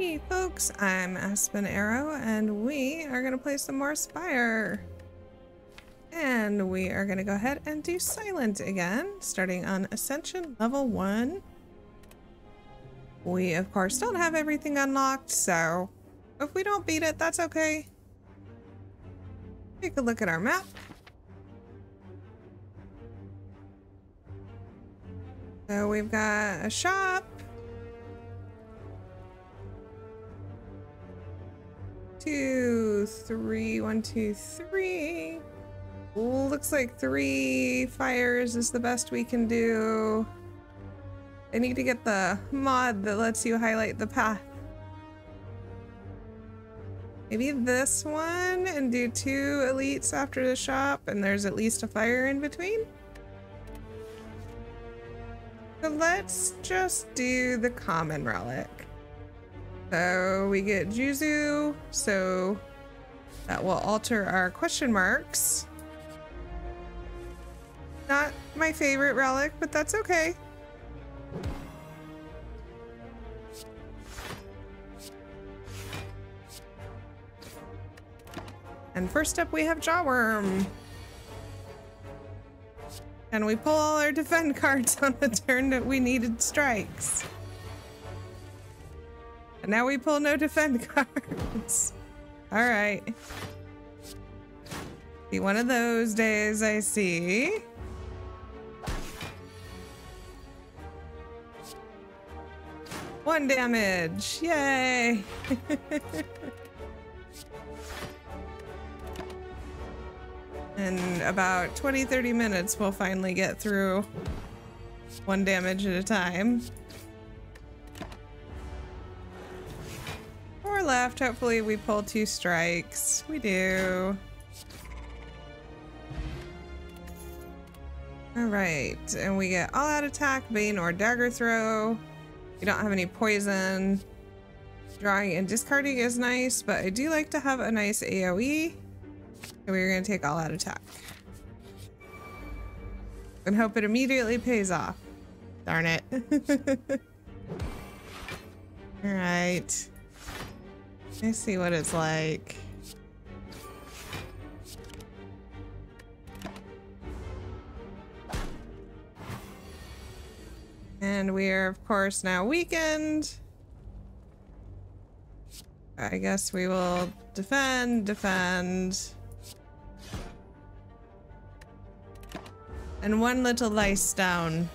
Hey folks, I'm Aspen Arrow and we are going to play some more Spire. And we are going to go ahead and do Silent again, starting on Ascension level 1. We of course don't have everything unlocked, so if we don't beat it, that's okay. Take a look at our map. So we've got a shop, two, three, one, two, three. Looks like three fires is the best we can do. I need to get the mod that lets you highlight the path. Maybe this one and do two elites after the shop and there's at least a fire in between. So let's just do the common relic. So we get Juzu, so that will alter our question marks. Not my favorite relic, but that's okay. And first up we have Jawworm. And we pull all our defend cards on the turn that we needed strikes. And now we pull no defend cards. All right. Be one of those days I see. One damage. Yay. In about 20, 30 minutes, we'll finally get through one damage at a time. Four left. Hopefully we pull two strikes. We do. All right, and we get all out attack, bane, or dagger throw. We don't have any poison. Drawing and discarding is nice, but I do like to have a nice AoE. And we're gonna take all out attack. And hope it immediately pays off. Darn it. Alright. Let's see what it's like. And we are, of course, now weakened. I guess we will defend, defend. And one little lice down.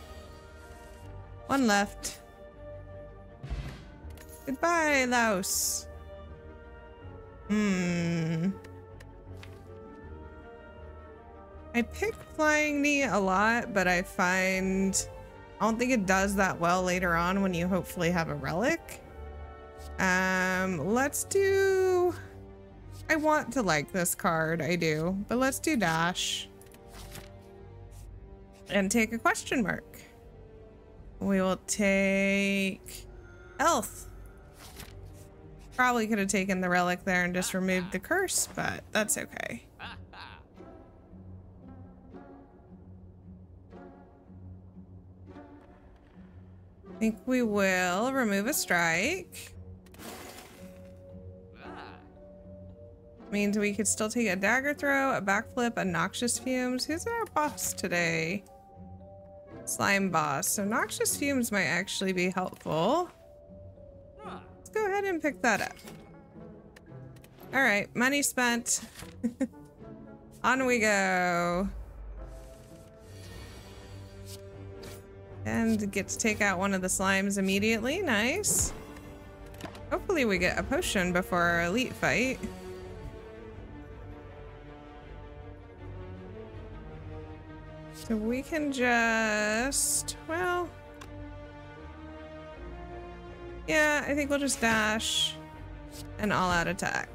One left. Goodbye, louse. Hmm. I pick Flying Knee a lot, but I find I don't think it does that well later on when you hopefully have a relic. Um, let's do... I want to like this card, I do, but let's do Dash and take a question mark. We will take health. Probably could have taken the relic there and just removed the curse, but that's okay. I think we will remove a strike. Means we could still take a dagger throw, a backflip, a noxious fumes. Who's our boss today? Slime boss. So noxious fumes might actually be helpful. Go ahead and pick that up. All right, money spent. On we go. And get to take out one of the slimes immediately. Nice. Hopefully we get a potion before our elite fight. So we can just, well, yeah, I think we'll just dash and all out attack.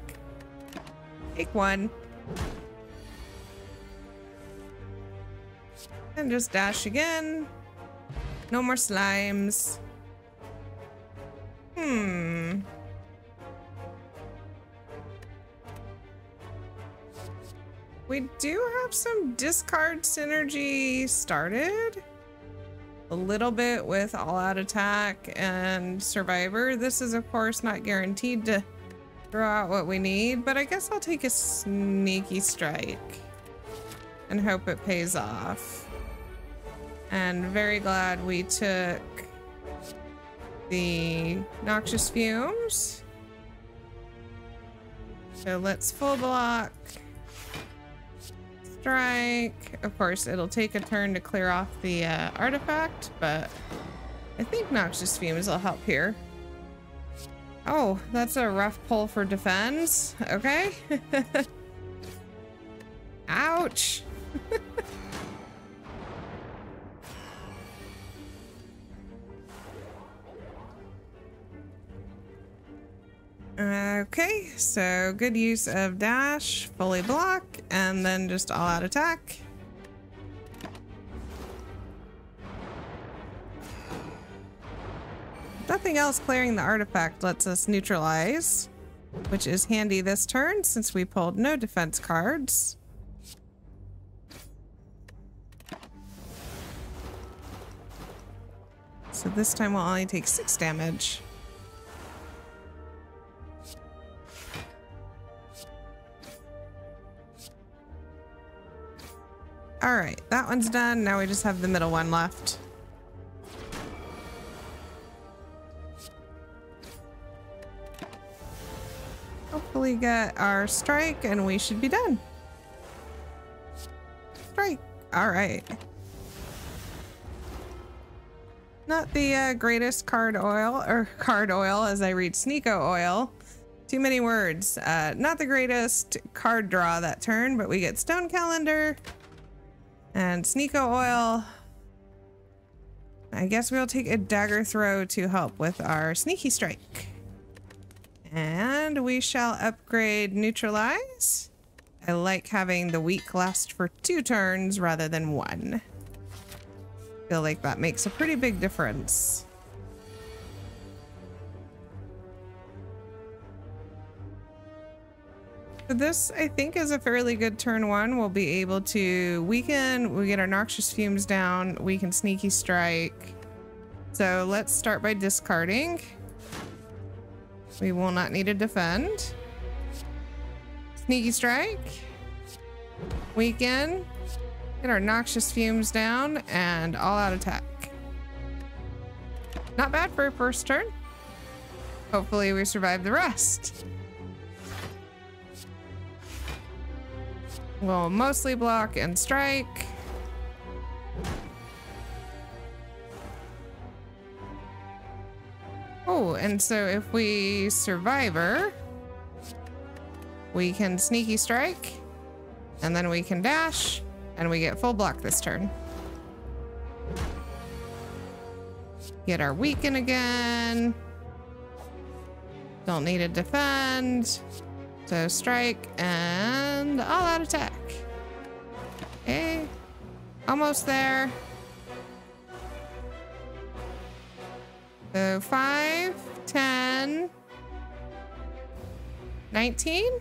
Take one. And just dash again. No more slimes. Hmm. We do have some discard synergy started. A little bit with all out attack and survivor. This is of course not guaranteed to throw out what we need, but I guess I'll take a sneaky strike and hope it pays off. And very glad we took the noxious fumes. So let's full block. Strike. Of course, it'll take a turn to clear off the uh, artifact, but I think noxious fumes will help here. Oh, that's a rough pull for defense. Okay. Ouch. okay, so good use of dash, fully block, and then just all out attack. Nothing else clearing the artifact lets us neutralize, which is handy this turn since we pulled no defense cards. So this time we'll only take six damage. All right, that one's done. Now we just have the middle one left. Hopefully get our strike and we should be done. Strike. All right. Not the uh, greatest card oil, or card oil as I read Snecko oil. Too many words. Uh, not the greatest card draw that turn, but we get Stone Calendar and Snecko oil. I guess we'll take a dagger throw to help with our sneaky strike. And we shall upgrade neutralize. I like having the weak last for two turns rather than one feel like that makes a pretty big difference. This, I think, is a fairly good turn one. We'll be able to weaken, we get our Noxious Fumes down, we can Sneaky Strike. So let's start by discarding. We will not need to defend. Sneaky Strike. Weaken. Get our noxious fumes down and all out attack. Not bad for a first turn. Hopefully we survive the rest. We'll mostly block and strike. Oh, and so if we survivor, we can sneaky strike, and then we can dash, and we get full block this turn. Get our weaken again. Don't need to defend. So strike and all out attack. Okay. Eh, almost there. So 5, 10, 19?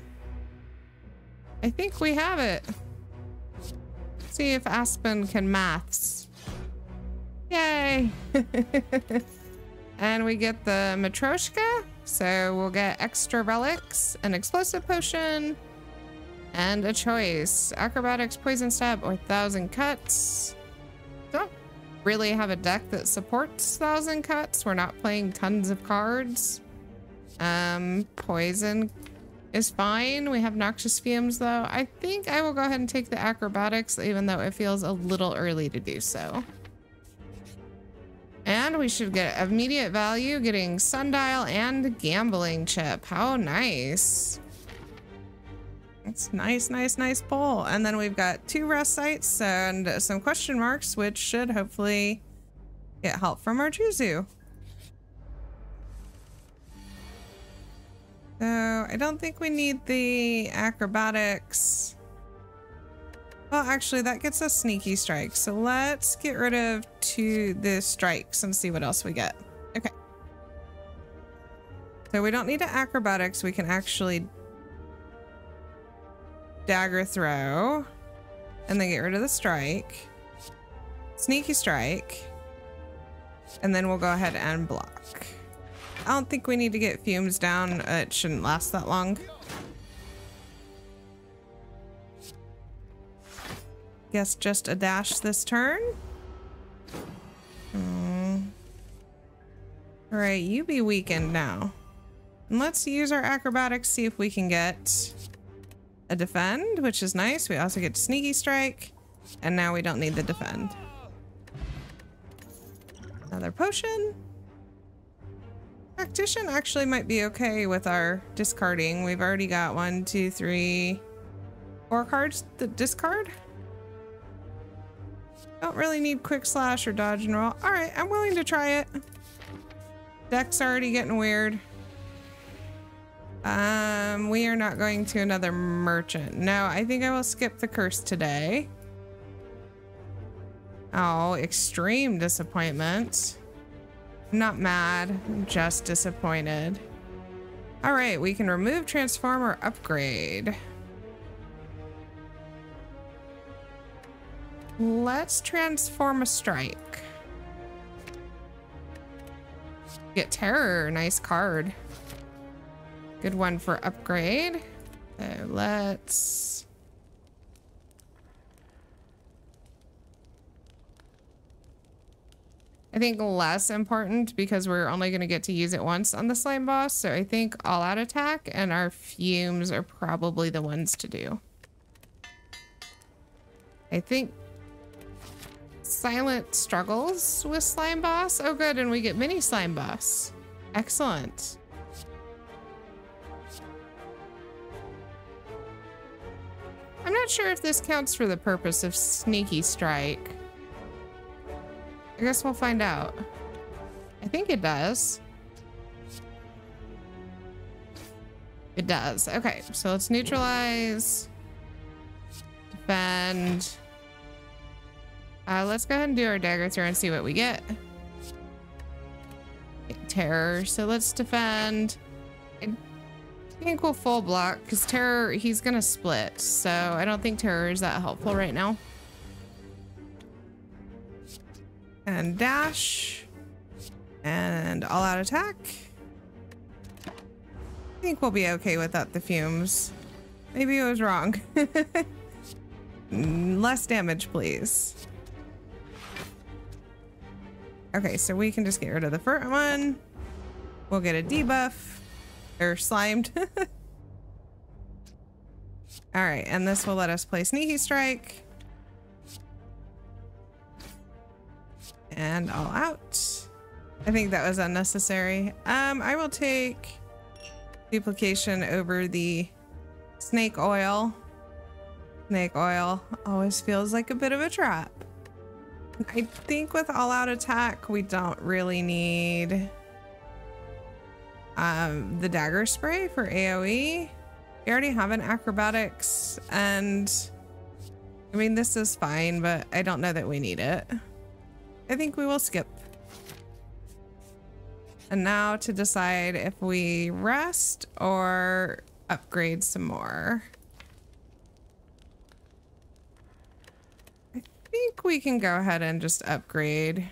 I think we have it see if Aspen can maths. Yay! and we get the Matryoshka. So we'll get extra relics, an explosive potion, and a choice. Acrobatics, poison stab, or thousand cuts. Don't really have a deck that supports thousand cuts. We're not playing tons of cards. Um, poison is fine. We have Noxious Fumes though. I think I will go ahead and take the Acrobatics even though it feels a little early to do so. And we should get immediate value getting Sundial and Gambling Chip. How nice. It's nice, nice, nice pull. And then we've got two rest sites and some question marks, which should hopefully get help from our Juzu. So I don't think we need the acrobatics. Well, actually that gets us sneaky strikes. So let's get rid of two the strikes and see what else we get. Okay. So we don't need the acrobatics. We can actually dagger throw and then get rid of the strike. Sneaky strike. And then we'll go ahead and block. I don't think we need to get fumes down. It shouldn't last that long. Guess just a dash this turn. Mm. All right, you be weakened now. And let's use our acrobatics, see if we can get a defend, which is nice. We also get sneaky strike, and now we don't need the defend. Another potion. Tactician actually might be okay with our discarding. We've already got one, two, three, four cards to discard. Don't really need quick slash or dodge and roll. All right, I'm willing to try it. Deck's already getting weird. Um, we are not going to another merchant. No, I think I will skip the curse today. Oh, extreme disappointment. Not mad, just disappointed. All right, we can remove, transformer upgrade. Let's transform a strike. Get terror, nice card. Good one for upgrade. So let's... I think less important because we're only going to get to use it once on the slime boss. So I think all out attack and our fumes are probably the ones to do. I think silent struggles with slime boss. Oh good, and we get mini slime boss. Excellent. I'm not sure if this counts for the purpose of sneaky strike. I guess we'll find out. I think it does. It does. Okay, so let's neutralize. Defend. Uh, let's go ahead and do our dagger throw and see what we get. Terror. So let's defend. Think we'll full block because terror, he's going to split. So I don't think terror is that helpful right now. And dash. And all out attack. I think we'll be okay without the fumes. Maybe I was wrong. Less damage, please. Okay, so we can just get rid of the first one. We'll get a debuff. Or slimed. Alright, and this will let us play Sneaky Strike. And all out. I think that was unnecessary. Um, I will take duplication over the snake oil. Snake oil always feels like a bit of a trap. I think with all out attack, we don't really need um, the dagger spray for AoE. We already have an acrobatics and I mean, this is fine, but I don't know that we need it. I think we will skip. And now to decide if we rest or upgrade some more. I think we can go ahead and just upgrade.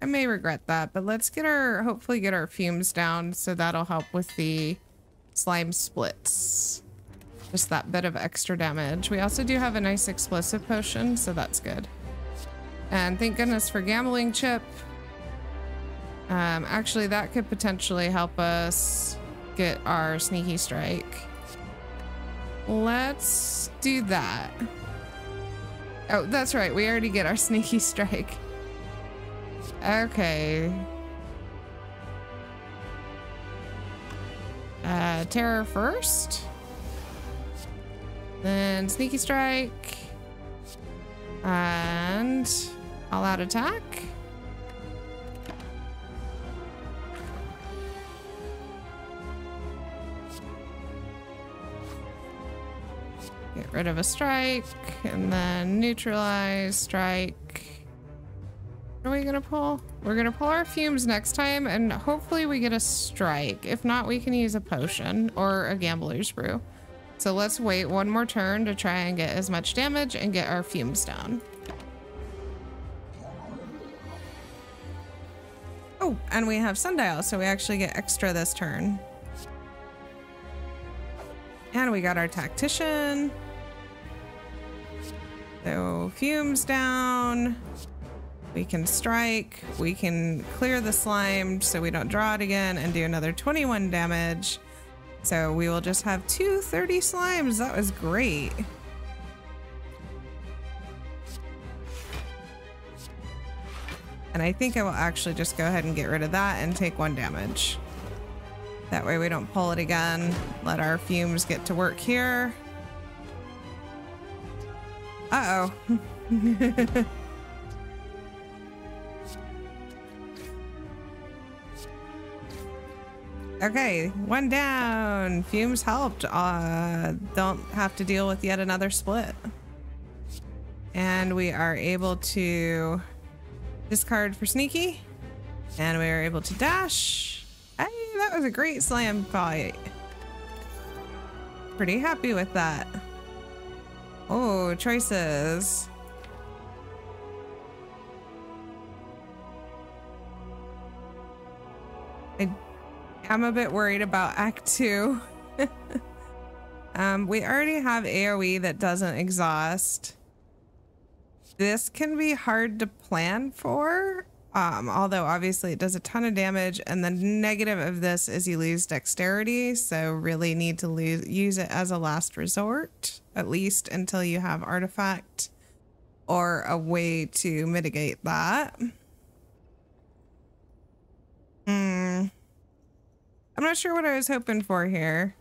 I may regret that, but let's get our, hopefully get our fumes down so that'll help with the slime splits. Just that bit of extra damage. We also do have a nice explosive potion, so that's good. And thank goodness for gambling chip. Um, actually, that could potentially help us get our sneaky strike. Let's do that. Oh, that's right. We already get our sneaky strike. Okay. Uh, terror first. Then sneaky strike. And all out attack. Get rid of a strike and then neutralize, strike. Are we gonna pull? We're gonna pull our fumes next time and hopefully we get a strike. If not, we can use a potion or a gambler's brew. So let's wait one more turn to try and get as much damage and get our fumes down. Oh, and we have sundial, so we actually get extra this turn. And we got our tactician. So fumes down. We can strike. We can clear the slime so we don't draw it again and do another 21 damage. So we will just have two 30 slimes. That was great. And I think I will actually just go ahead and get rid of that and take one damage. That way we don't pull it again. Let our fumes get to work here. Uh-oh. okay, one down. Fumes helped. Uh, don't have to deal with yet another split. And we are able to discard for sneaky. And we are able to dash. Hey, that was a great slam fight. Pretty happy with that. Oh, choices. I'm a bit worried about Act 2. um, we already have AoE that doesn't exhaust. This can be hard to plan for, um, although obviously it does a ton of damage. And the negative of this is you lose dexterity, so really need to lose, use it as a last resort at least until you have artifact or a way to mitigate that. Hmm. I'm not sure what I was hoping for here.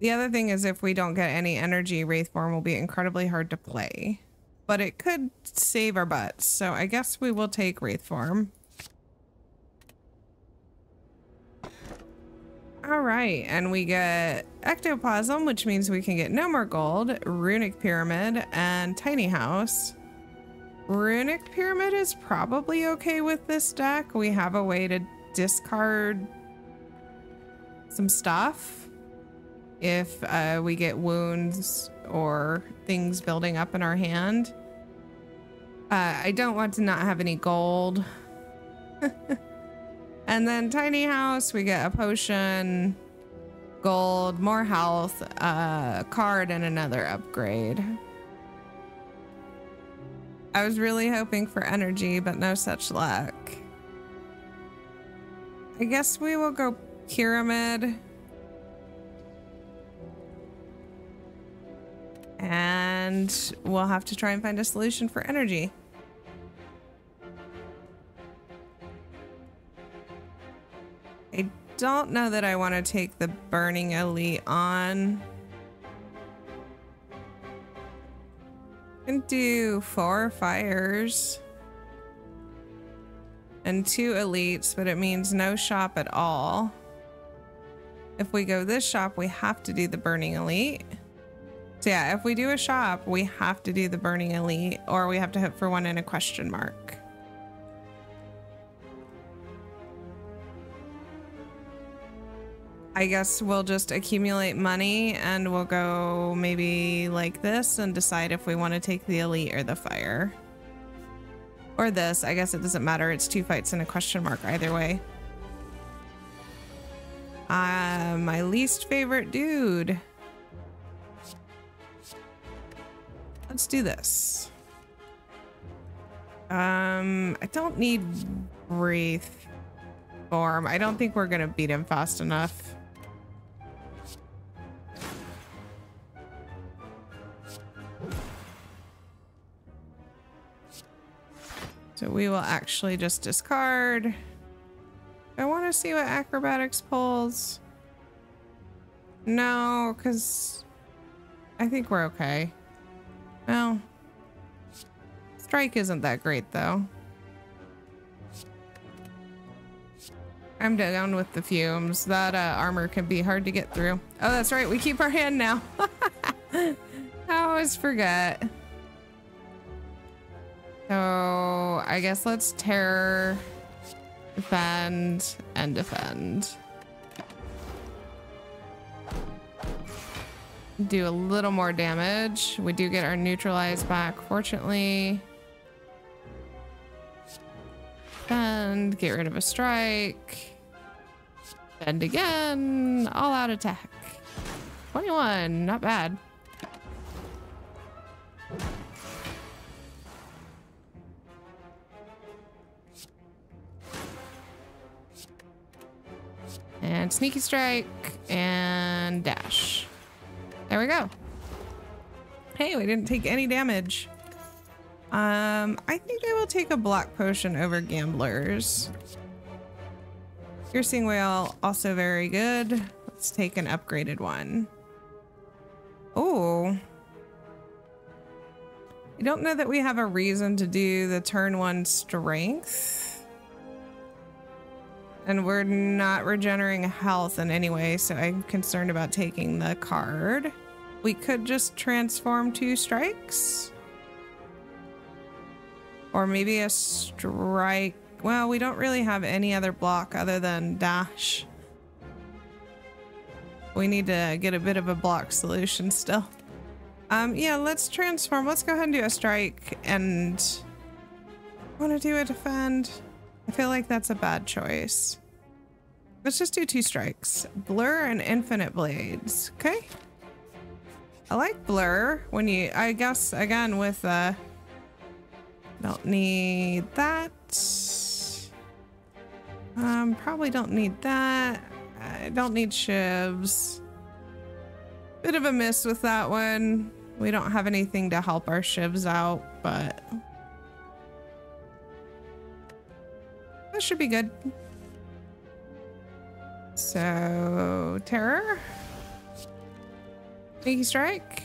The other thing is if we don't get any energy, Wraithform will be incredibly hard to play. But it could save our butts, so I guess we will take Wraithform. All right, and we get Ectoplasm, which means we can get no more gold, Runic Pyramid, and Tiny House. Runic Pyramid is probably okay with this deck. We have a way to discard some stuff if uh, we get wounds or things building up in our hand. Uh, I don't want to not have any gold. And then tiny house, we get a potion, gold, more health, a card, and another upgrade. I was really hoping for energy, but no such luck. I guess we will go pyramid. And we'll have to try and find a solution for energy. I don't know that I want to take the Burning Elite on. Can do four fires and two elites, but it means no shop at all. If we go this shop, we have to do the Burning Elite. So yeah, if we do a shop, we have to do the Burning Elite or we have to hope for one in a question mark. I guess we'll just accumulate money and we'll go maybe like this and decide if we want to take the elite or the fire. Or this. I guess it doesn't matter. It's two fights and a question mark either way. Uh, my least favorite dude. Let's do this. Um, I don't need Wraith form. I don't think we're going to beat him fast enough. So we will actually just discard. I want to see what acrobatics pulls. No, because I think we're okay. Well, strike isn't that great though. I'm down with the fumes. That uh, armor can be hard to get through. Oh, that's right. We keep our hand now. I always forget. So I guess let's terror, defend, and defend. Do a little more damage. We do get our neutralize back, fortunately. defend, get rid of a strike, defend again, all out attack. 21, not bad. And sneaky strike and dash. There we go. Hey, we didn't take any damage. Um, I think I will take a black potion over gamblers. Piercing Wail, also very good. Let's take an upgraded one. Oh. I don't know that we have a reason to do the turn one strength. And we're not regenerating health in any way, so I'm concerned about taking the card. We could just transform two strikes. Or maybe a strike. Well, we don't really have any other block other than dash. We need to get a bit of a block solution still. Um, yeah, let's transform. Let's go ahead and do a strike and want to do a defend. I feel like that's a bad choice. Let's just do two strikes. Blur and infinite blades. Okay. I like blur when you, I guess, again, with, uh, don't need that. Um, probably don't need that. I don't need shivs. Bit of a miss with that one. We don't have anything to help our shivs out, but that should be good. So, terror. Sneaky strike.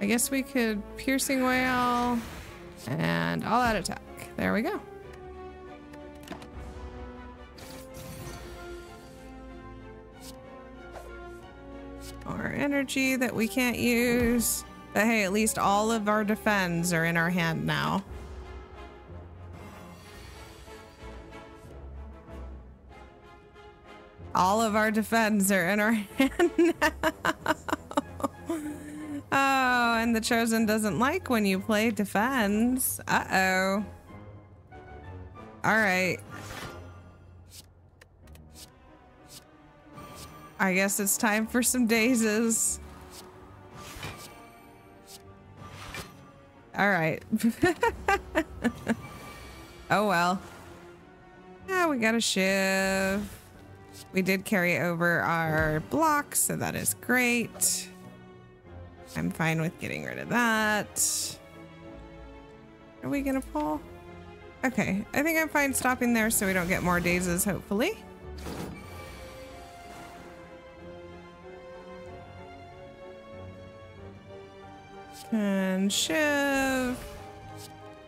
I guess we could piercing wail and all out attack. There we go. More energy that we can't use. But hey, at least all of our defends are in our hand now. All of our defends are in our hand now. oh, and the Chosen doesn't like when you play defends. Uh-oh. All right. I guess it's time for some dazes. All right. oh well. Yeah, we got a shiv. We did carry over our blocks, so that is great. I'm fine with getting rid of that. Are we gonna pull? Okay, I think I'm fine stopping there so we don't get more dazes, hopefully. And shift.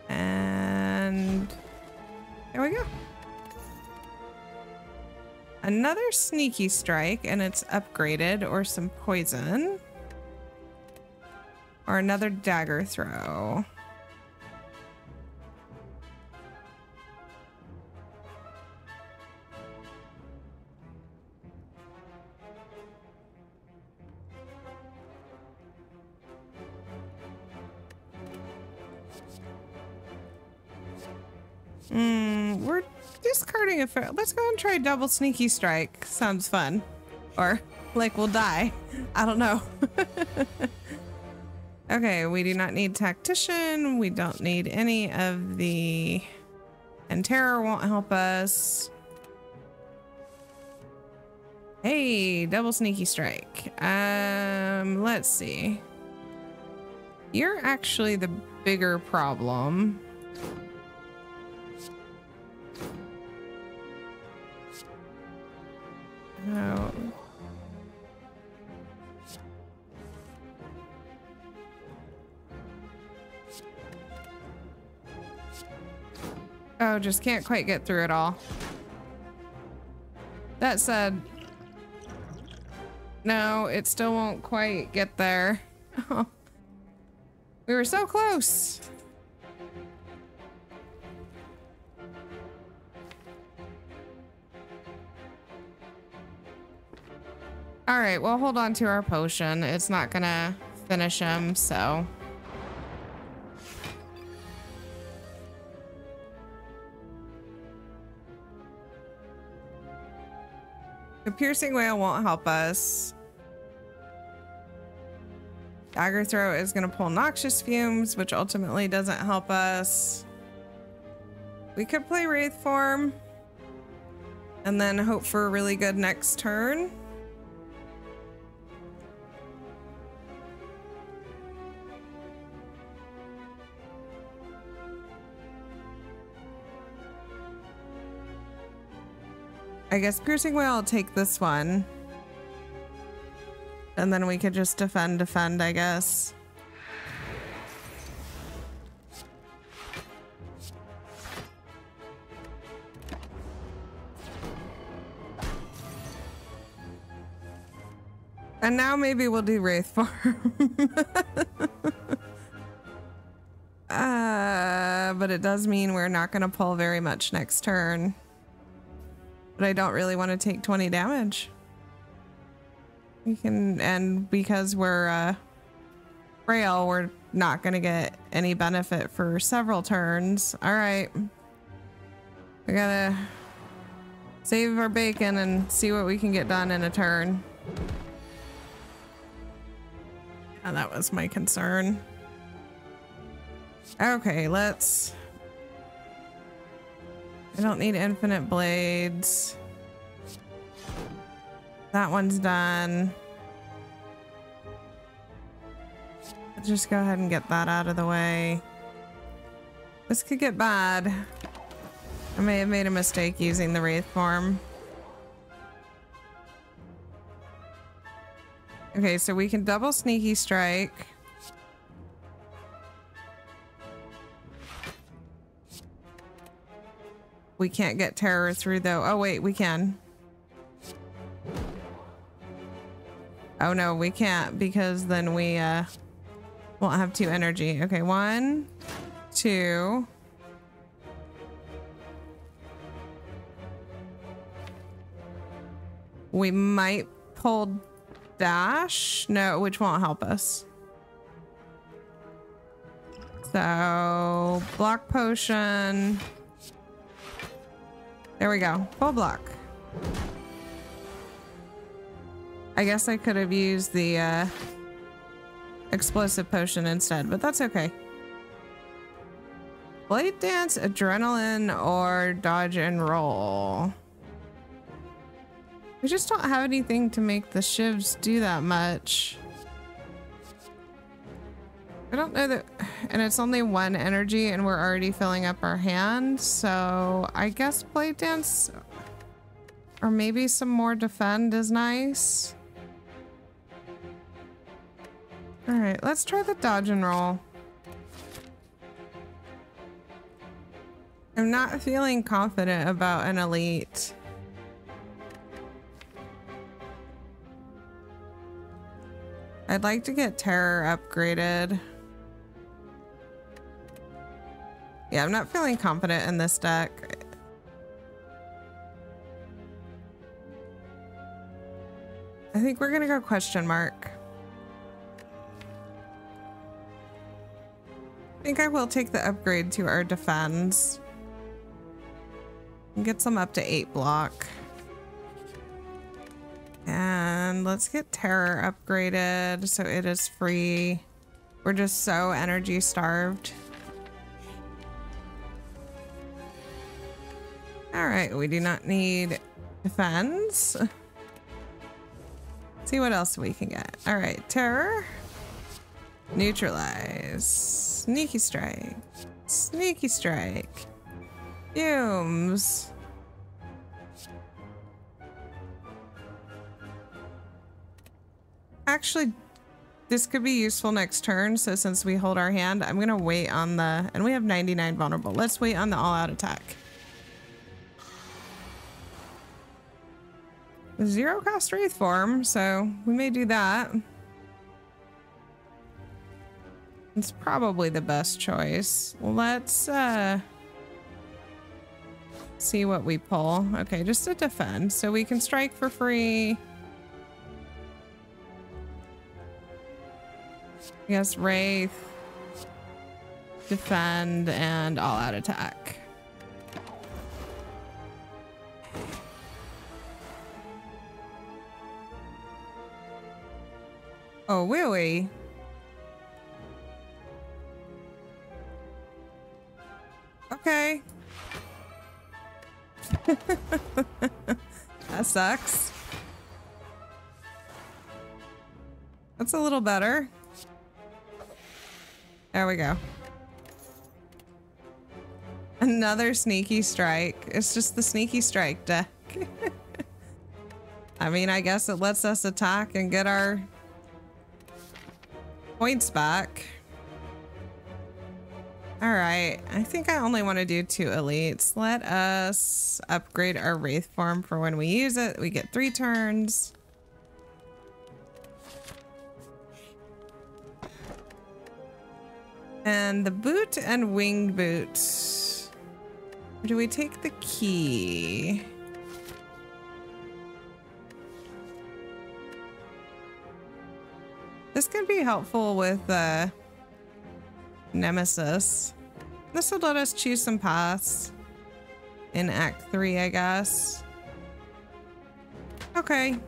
And there we go. Another sneaky strike and it's upgraded or some poison. Or another dagger throw. Hmm, we're discarding a fair. Let's go and try double sneaky strike. Sounds fun. Or like we'll die. I don't know. okay, we do not need tactician. We don't need any of the and terror won't help us. Hey, double sneaky strike. Um, let's see. You're actually the bigger problem. Oh. Oh, just can't quite get through it all. That said, no, it still won't quite get there. we were so close. All right, well, hold on to our potion. It's not gonna finish him, so. The piercing wail won't help us. Dagger throw is gonna pull noxious fumes, which ultimately doesn't help us. We could play wraith form and then hope for a really good next turn. I guess Piercing Wail will take this one. And then we could just defend, defend, I guess. And now maybe we'll do Wraith Farm. uh, but it does mean we're not going to pull very much next turn. But I don't really want to take 20 damage. We can, and because we're uh, frail, we're not going to get any benefit for several turns. All right. We gotta save our bacon and see what we can get done in a turn. And that was my concern. Okay, let's... I don't need infinite blades. That one's done. Let's just go ahead and get that out of the way. This could get bad. I may have made a mistake using the Wraith form. Okay, so we can double sneaky strike. We can't get terror through though. Oh wait, we can. Oh no, we can't because then we uh won't have two energy. Okay, one, two. We might pull dash? No, which won't help us. So, block potion. There we go. Full block. I guess I could have used the uh, explosive potion instead, but that's okay. Blade dance, adrenaline, or dodge and roll. We just don't have anything to make the shivs do that much. I don't know that, and it's only one energy and we're already filling up our hand. So I guess blade dance or maybe some more defend is nice. All right, let's try the dodge and roll. I'm not feeling confident about an elite. I'd like to get terror upgraded. Yeah, I'm not feeling confident in this deck. I think we're gonna go question mark. I think I will take the upgrade to our defense. And get some up to eight block. And let's get terror upgraded so it is free. We're just so energy starved. All right, we do not need defense. See what else we can get. All right, terror. Neutralize. Sneaky strike. Sneaky strike. Fumes. Actually, this could be useful next turn. So since we hold our hand, I'm going to wait on the... And we have 99 vulnerable. Let's wait on the all-out attack. Zero cost Wraith form, so we may do that. It's probably the best choice. Let's uh, see what we pull. Okay, just to defend. So we can strike for free. Yes, Wraith, defend, and all out attack. Oh, really? Okay. that sucks. That's a little better. There we go. Another sneaky strike. It's just the sneaky strike deck. I mean, I guess it lets us attack and get our points back. All right, I think I only want to do two elites. Let us upgrade our Wraith form for when we use it. We get three turns. And the boot and winged boot. do we take the key? This could be helpful with uh, Nemesis. This will let us choose some paths in Act 3, I guess. Okay.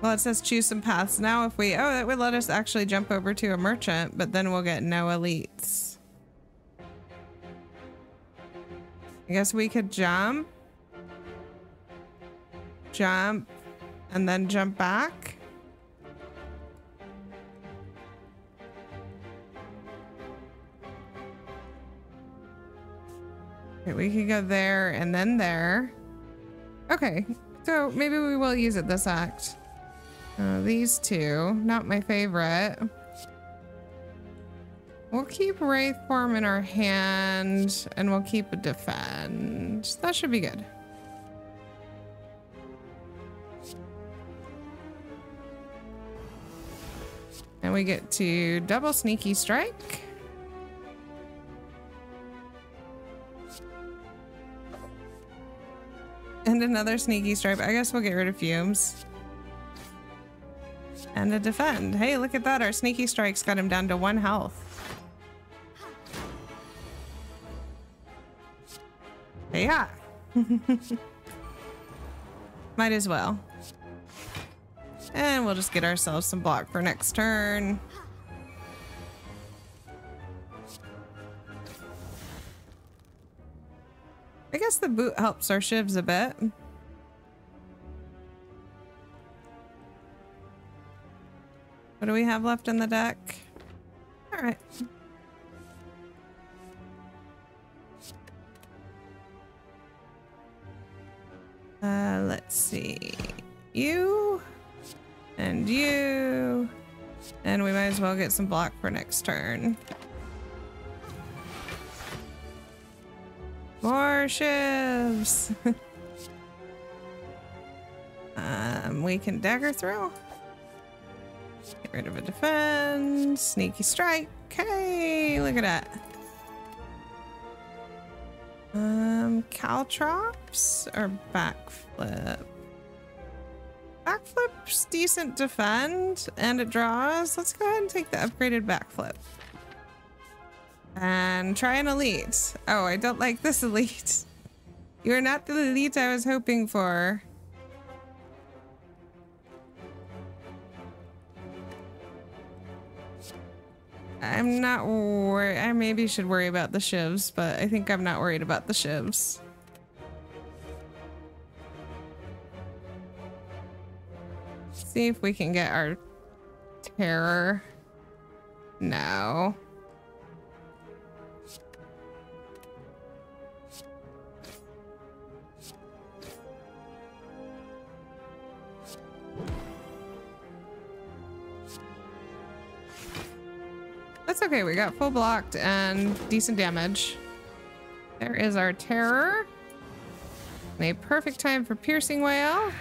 Well, it says choose some paths. Now if we... Oh, that would let us actually jump over to a merchant, but then we'll get no elites. I guess we could jump. Jump. And then jump back. Okay, we could go there and then there. Okay, so maybe we will use it this act. Uh, these two, not my favorite. We'll keep Wraith Form in our hand and we'll keep a defend. That should be good. And we get to double sneaky strike. And another sneaky strike. I guess we'll get rid of fumes. And a defend. Hey, look at that. Our sneaky strikes got him down to one health. Yeah. Might as well. And we'll just get ourselves some block for next turn. I guess the boot helps our shivs a bit. What do we have left in the deck? All right. Uh, let's see. You and you. And we might as well get some block for next turn. More shivs. um, we can dagger throw. Get rid of a defense. Sneaky strike. Okay, look at that. Um, caltrops or backflip? Backflip's decent defend and it draws. Let's go ahead and take the upgraded backflip. And try an elite. Oh, I don't like this elite. You're not the elite I was hoping for. I'm not worried. I maybe should worry about the shivs, but I think I'm not worried about the shivs. See if we can get our terror. No. That's okay. We got full blocked and decent damage. There is our terror. a perfect time for piercing wail.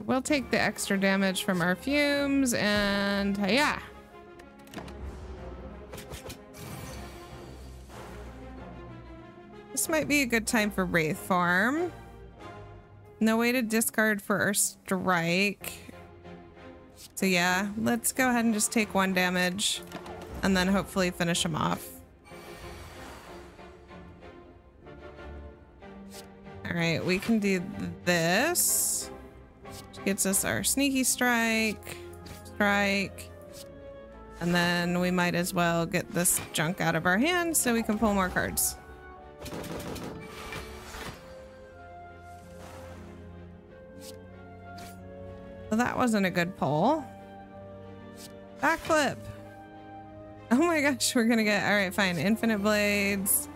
We'll take the extra damage from our fumes and yeah. This might be a good time for Wraith Form. No way to discard for our strike. So yeah, let's go ahead and just take one damage and then hopefully finish him off. All right, we can do this. Gets us our sneaky strike, strike, and then we might as well get this junk out of our hands so we can pull more cards. Well, that wasn't a good pull. Backflip. Oh my gosh, we're gonna get, all right, fine. Infinite blades.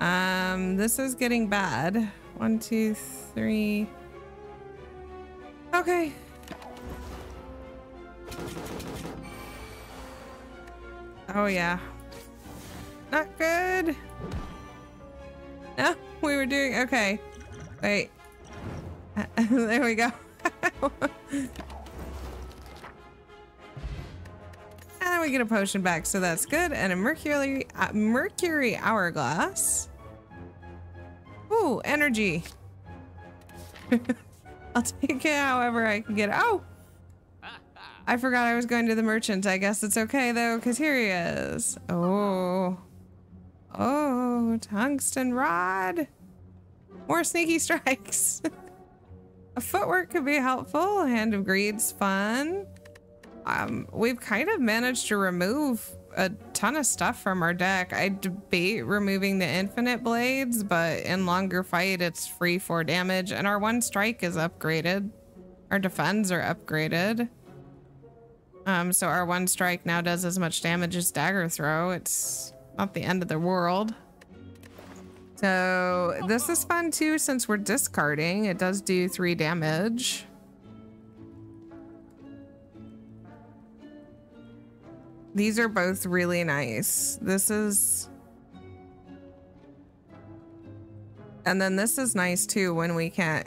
Um, this is getting bad. One, two, three. Okay, Oh, yeah. Not good. No, we were doing okay. Wait. there we go. and we get a potion back, so that's good. And a mercury uh, mercury hourglass. Ooh, energy. I'll take it however I can get it. Oh, I forgot I was going to the merchant. I guess it's okay though, because here he is. Oh. Oh, tungsten rod. More sneaky strikes. a footwork could be helpful. Hand of greed's fun. Um, we've kind of managed to remove a ton of stuff from our deck. I debate removing the infinite blades, but in longer fight, it's free for damage, and our one strike is upgraded. Our defense are upgraded. Um, so our one strike now does as much damage as dagger throw. It's not the end of the world. So this is fun too since we're discarding. It does do three damage. These are both really nice. This is... And then this is nice too when we can't...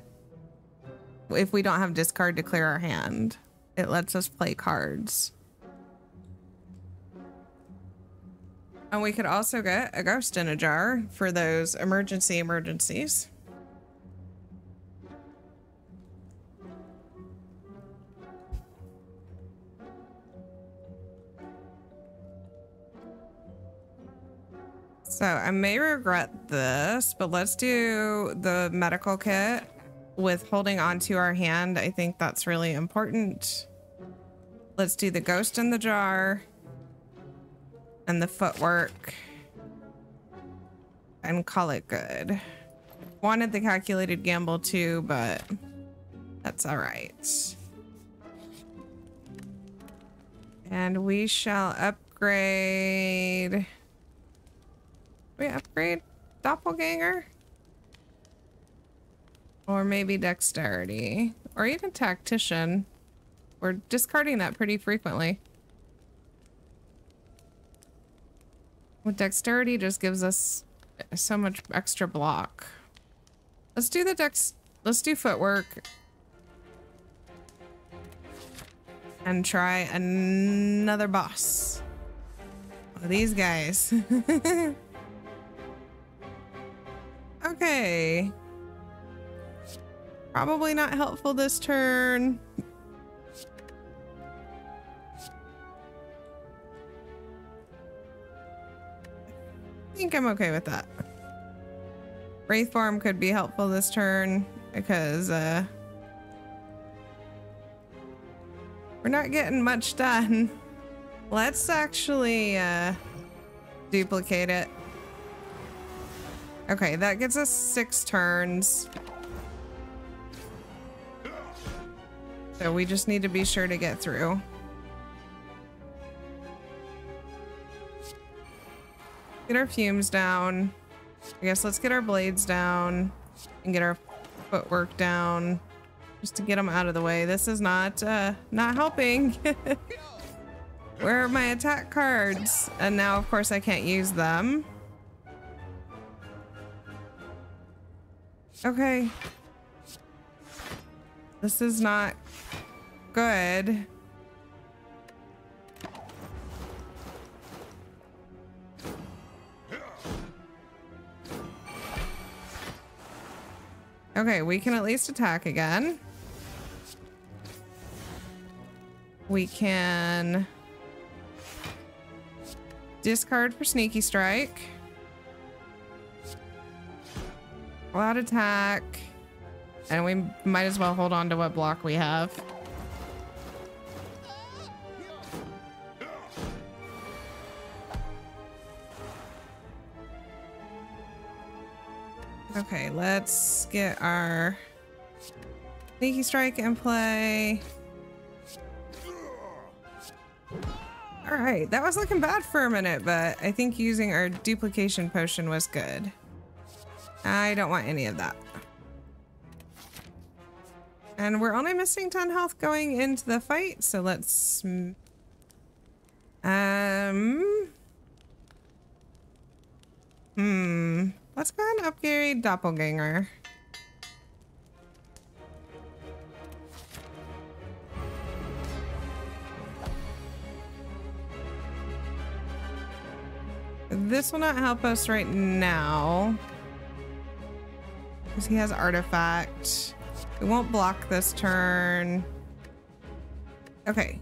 If we don't have discard to clear our hand. It lets us play cards. And we could also get a ghost in a jar for those emergency emergencies. So I may regret this, but let's do the medical kit with holding onto our hand. I think that's really important. Let's do the ghost in the jar and the footwork and call it good. Wanted the calculated gamble too, but that's all right. And we shall upgrade. We upgrade doppelganger? Or maybe dexterity. Or even tactician. We're discarding that pretty frequently. With dexterity just gives us so much extra block. Let's do the dex... Let's do footwork. And try another boss. These guys. okay. Probably not helpful this turn. I think I'm okay with that. Wraith form could be helpful this turn because uh, we're not getting much done. Let's actually uh, duplicate it. Okay, that gets us six turns. So we just need to be sure to get through. Get our fumes down. I guess let's get our blades down and get our footwork down just to get them out of the way. This is not, uh, not helping. Where are my attack cards? And now, of course, I can't use them. Okay. This is not good. Okay, we can at least attack again. We can discard for sneaky strike. Loud attack. And we might as well hold on to what block we have. Okay, let's get our sneaky strike and play. All right, that was looking bad for a minute, but I think using our duplication potion was good. I don't want any of that. And we're only missing 10 health going into the fight, so let's... Um... Hmm... Let's go ahead and upgrade Doppelganger. This will not help us right now. Because he has artifact. It won't block this turn. Okay.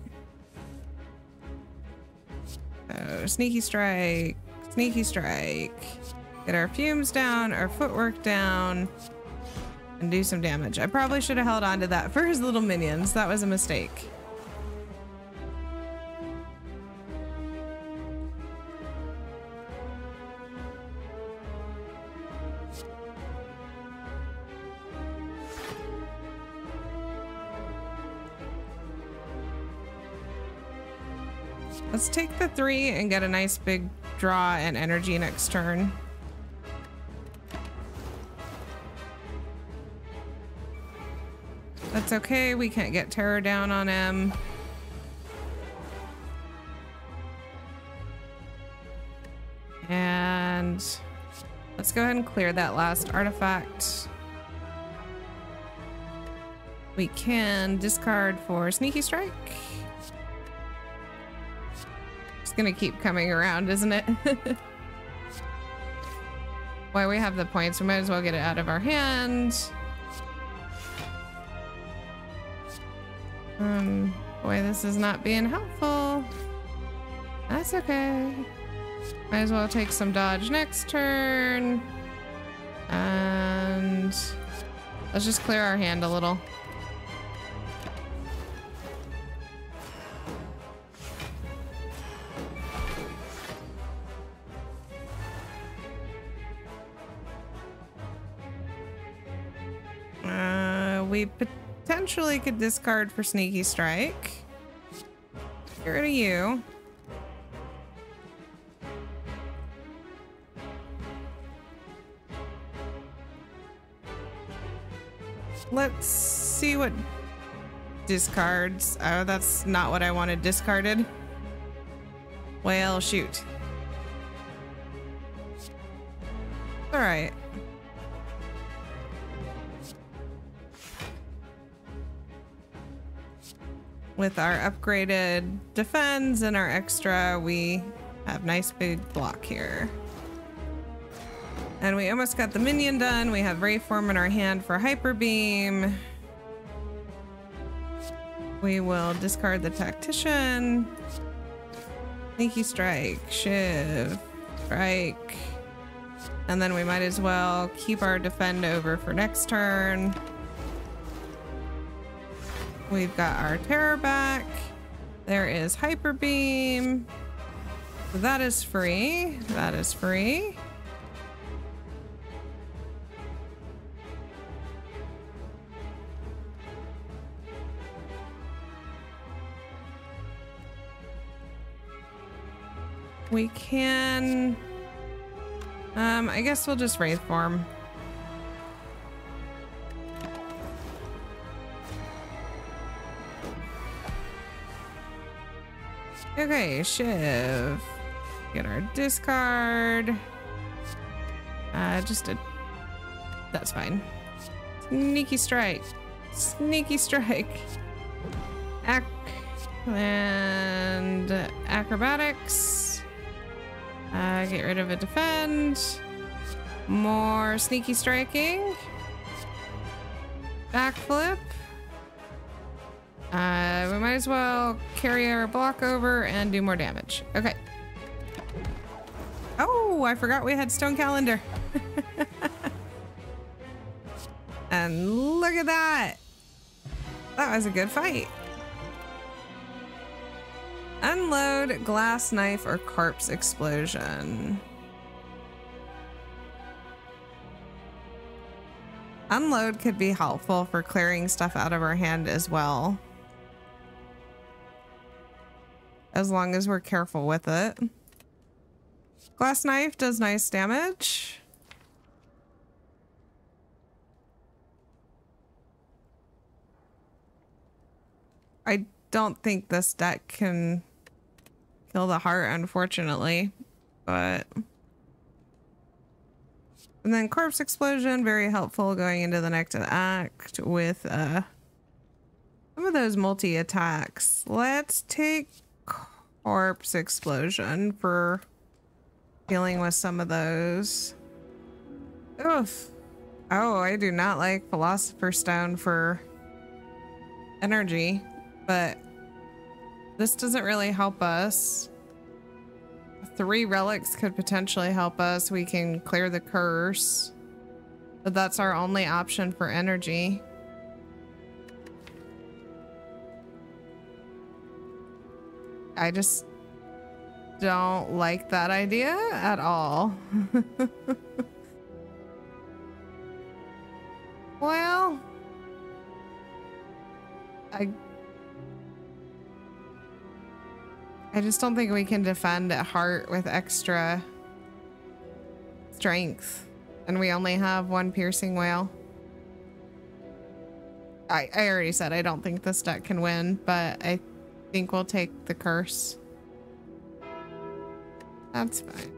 So, sneaky strike. Sneaky strike. Get our fumes down, our footwork down, and do some damage. I probably should have held on to that for his little minions. That was a mistake. Let's take the three and get a nice big draw and energy next turn. That's okay, we can't get terror down on him. And let's go ahead and clear that last artifact. We can discard for Sneaky Strike gonna keep coming around, isn't it? Why we have the points, we might as well get it out of our hand. Um, boy, this is not being helpful. That's okay. Might as well take some dodge next turn. And let's just clear our hand a little. Uh, we potentially could discard for Sneaky Strike. Get rid of you. Let's see what discards. Oh, that's not what I wanted discarded. Well, shoot. All right. With our upgraded defense and our extra, we have nice big block here. And we almost got the minion done. We have Wraithform in our hand for Hyper Beam. We will discard the Tactician. Sneaky Strike, Shiv, Strike. And then we might as well keep our Defend over for next turn. We've got our terror back. There is hyper beam. that is free. That is free. We can... Um, I guess we'll just Wraith form. Okay, Shiv. Get our discard. Uh, just a... That's fine. Sneaky strike. Sneaky strike. Ac and acrobatics. Uh, get rid of a defend. More sneaky striking. Backflip. Uh, we might as well carry our block over and do more damage. Okay. Oh, I forgot we had stone calendar. and look at that. That was a good fight. Unload, glass knife, or corpse explosion. Unload could be helpful for clearing stuff out of our hand as well. As long as we're careful with it. Glass knife does nice damage. I don't think this deck can kill the heart, unfortunately, but... And then corpse explosion, very helpful going into the next act with uh, some of those multi attacks. Let's take corpse explosion for dealing with some of those. Oof. Oh, I do not like Philosopher's Stone for energy, but this doesn't really help us. Three relics could potentially help us. We can clear the curse. But that's our only option for energy. I just don't like that idea at all. well, I I just don't think we can defend at heart with extra strength. And we only have one piercing wail. I, I already said I don't think this deck can win, but I think we'll take the curse. That's fine.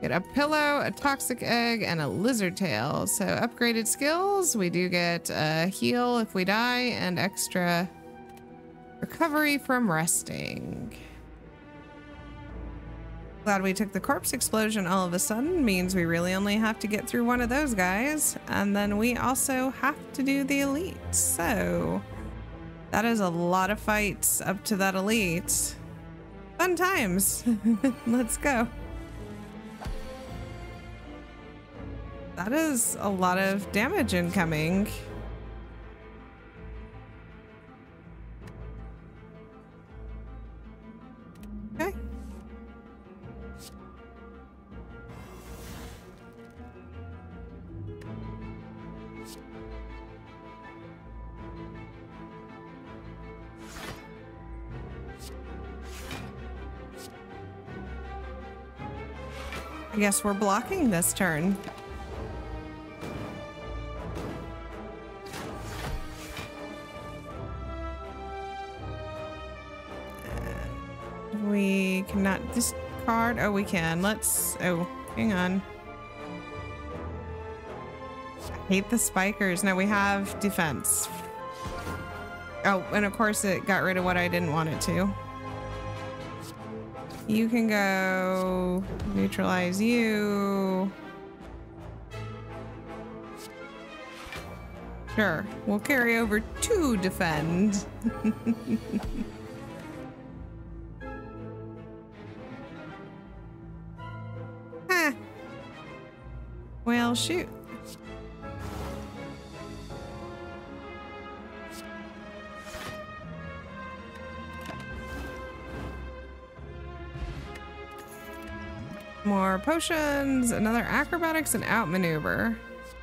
Get a pillow, a toxic egg, and a lizard tail. So upgraded skills, we do get a heal if we die and extra recovery from resting. Glad we took the corpse explosion all of a sudden means we really only have to get through one of those guys. And then we also have to do the elite. So that is a lot of fights up to that elite. Fun times. Let's go. That is a lot of damage incoming. Guess we're blocking this turn. We cannot discard. Oh, we can. Let's. Oh, hang on. I hate the spikers. No, we have defense. Oh, and of course it got rid of what I didn't want it to. You can go neutralize you. Sure, we'll carry over to defend. huh. Well, shoot. More potions, another acrobatics and outmaneuver.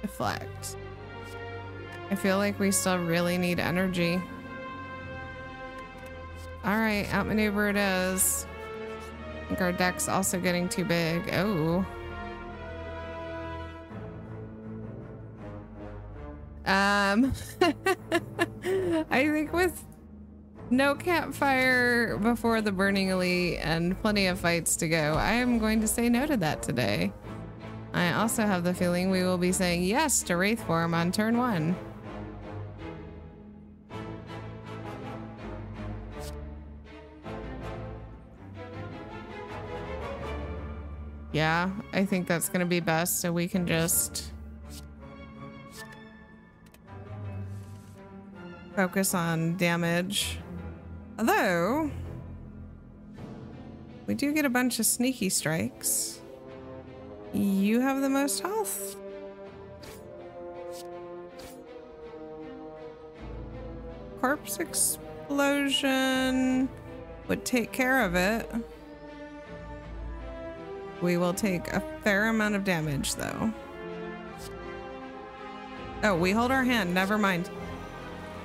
Deflect. I feel like we still really need energy. All right, outmaneuver it is. I think our deck's also getting too big. Oh. Um, I think with no campfire before the Burning Elite and plenty of fights to go. I am going to say no to that today. I also have the feeling we will be saying yes to Wraith Form on turn one. Yeah, I think that's going to be best so we can just focus on damage. Although, we do get a bunch of sneaky strikes. You have the most health. corpse explosion would take care of it. We will take a fair amount of damage though. Oh, we hold our hand. Never mind.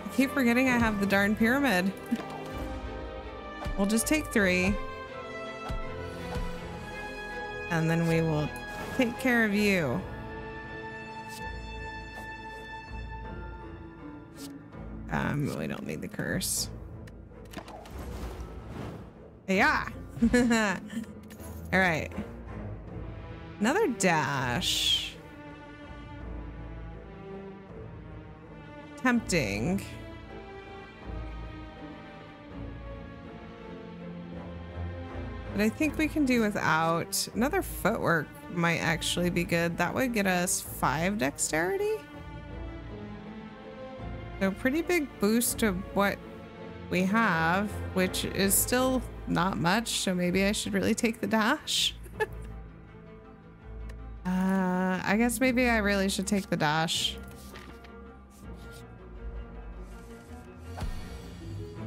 I keep forgetting I have the darn pyramid. we'll just take three. And then we will take care of you. Um, we don't need the curse. Yeah. All right. Another dash. Tempting. But I think we can do without. Another footwork might actually be good. That would get us five dexterity. So pretty big boost to what we have, which is still not much. So maybe I should really take the dash. uh, I guess maybe I really should take the dash.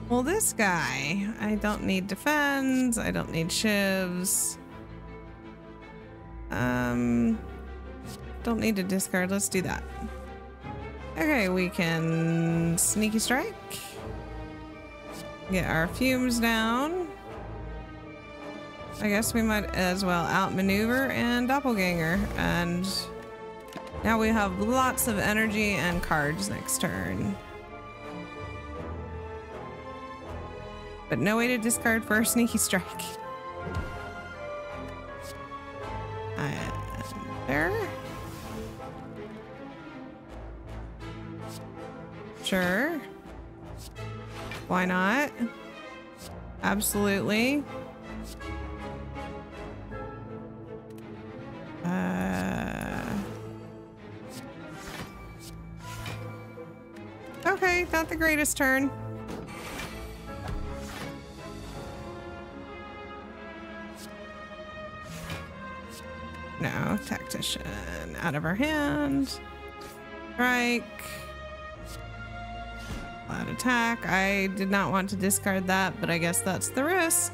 Well, this guy, I don't need defense. I don't need shivs. Um, don't need to discard. Let's do that. Okay, we can sneaky strike. Get our fumes down. I guess we might as well outmaneuver and doppelganger. And now we have lots of energy and cards next turn. But no way to discard for a sneaky strike. And there. Sure. Why not? Absolutely. Uh... Okay, not the greatest turn. Out of our hand. Strike. Loud attack. I did not want to discard that, but I guess that's the risk.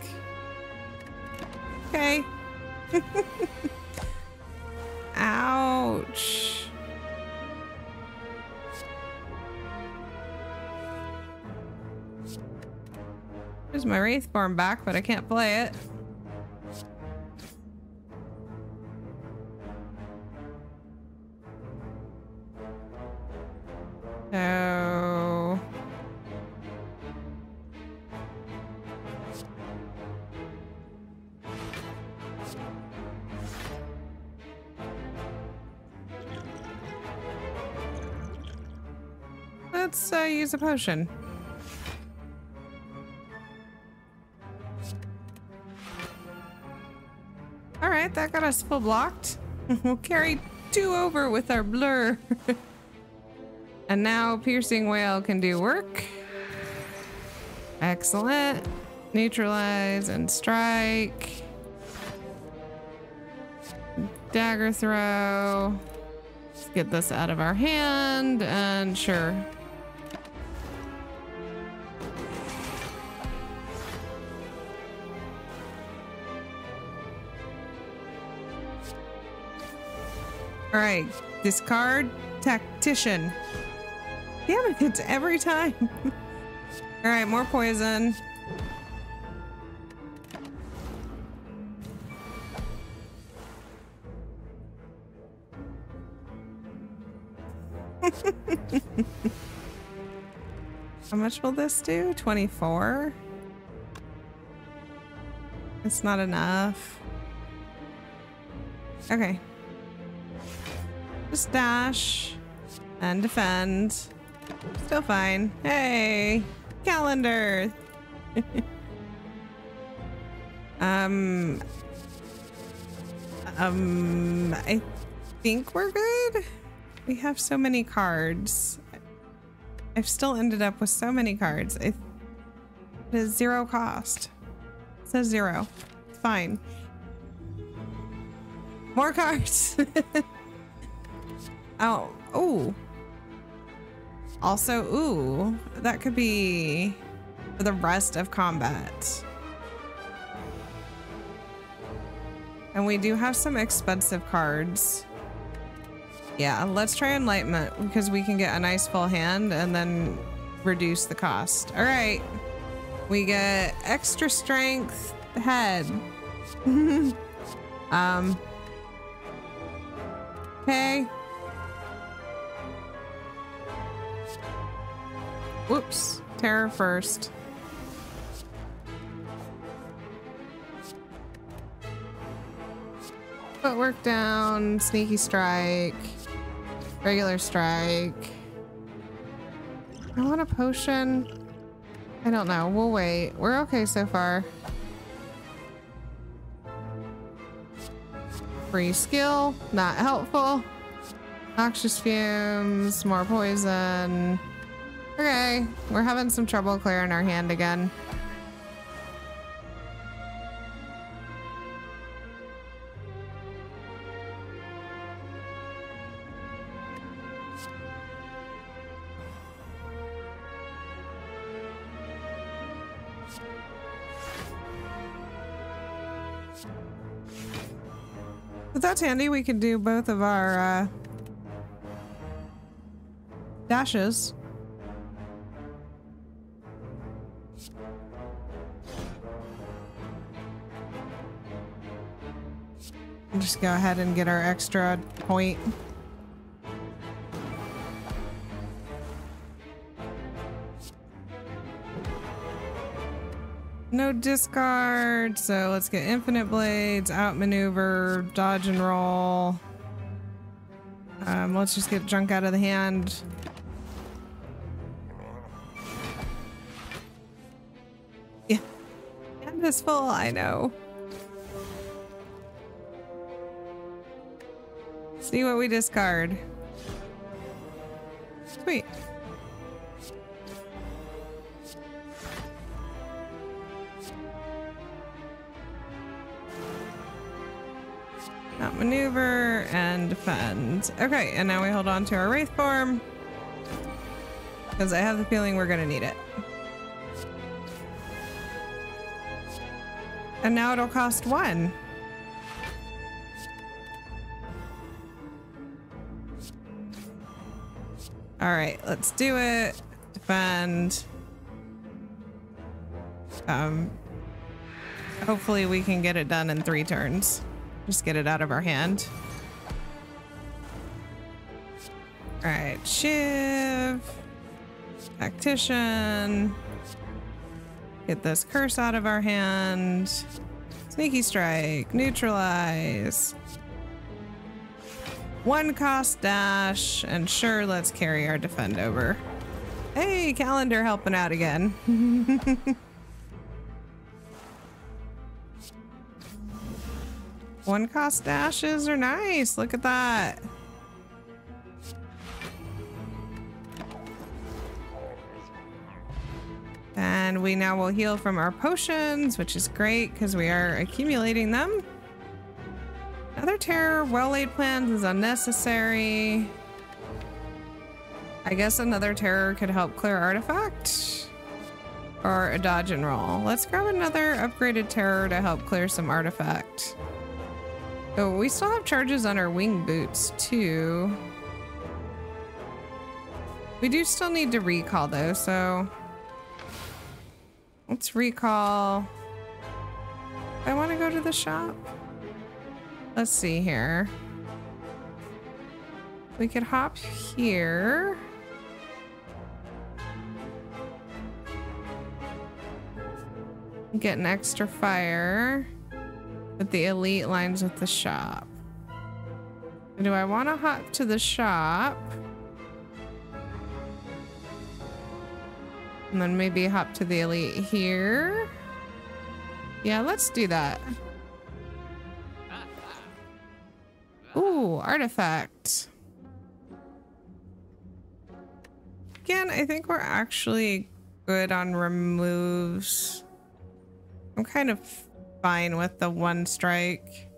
Okay. Ouch. There's my Wraithform back, but I can't play it. Potion. All right, that got us full blocked. we'll carry two over with our blur. And now Piercing Wail can do work. Excellent. Neutralize and strike. Dagger throw. Let's get this out of our hand and sure. All right, discard tactician. Damn it, it's every time. All right, more poison. How much will this do? 24? It's not enough. Okay. Just dash and defend. Still fine. Hey, calendar. um, um, I think we're good. We have so many cards. I've still ended up with so many cards. It is zero cost. It says zero. It's fine. More cards. oh, oh. Also, ooh, that could be for the rest of combat. And we do have some expensive cards. Yeah, let's try Enlightenment because we can get a nice full hand and then reduce the cost. All right. We get extra strength head. um. Okay. Whoops. Terror first. Footwork down, sneaky strike, regular strike. I want a potion. I don't know. We'll wait. We're okay so far. Free skill, not helpful. Noxious fumes, more poison. Okay, we're having some trouble clearing our hand again. But that's handy. We can do both of our uh, dashes. Just go ahead and get our extra point. No discard, so let's get infinite blades, outmaneuver, dodge and roll. Um, let's just get junk out of the hand. Yeah, hand is full, I know. See what we discard. Sweet. Outmaneuver and defend. Okay, and now we hold on to our Wraith form. Because I have the feeling we're gonna need it. And now it'll cost one. All right, let's do it. Defend. Um, hopefully we can get it done in three turns. Just get it out of our hand. All right, Shiv. Tactician. Get this curse out of our hand. Sneaky strike. Neutralize. One cost dash. And sure, let's carry our defend over. Hey, calendar helping out again. One cost dashes are nice. Look at that. And we now will heal from our potions, which is great because we are accumulating them. Another terror, well-laid plans is unnecessary. I guess another terror could help clear artifact. Or a dodge and roll. Let's grab another upgraded terror to help clear some artifact. Oh, we still have charges on our wing boots too. We do still need to recall though, so let's recall. I want to go to the shop. Let's see here. We could hop here. Get an extra fire. But the elite lines with the shop. Do I want to hop to the shop? And then maybe hop to the elite here? Yeah, let's do that. Ooh, artifact. Again, I think we're actually good on removes. I'm kind of fine with the one strike.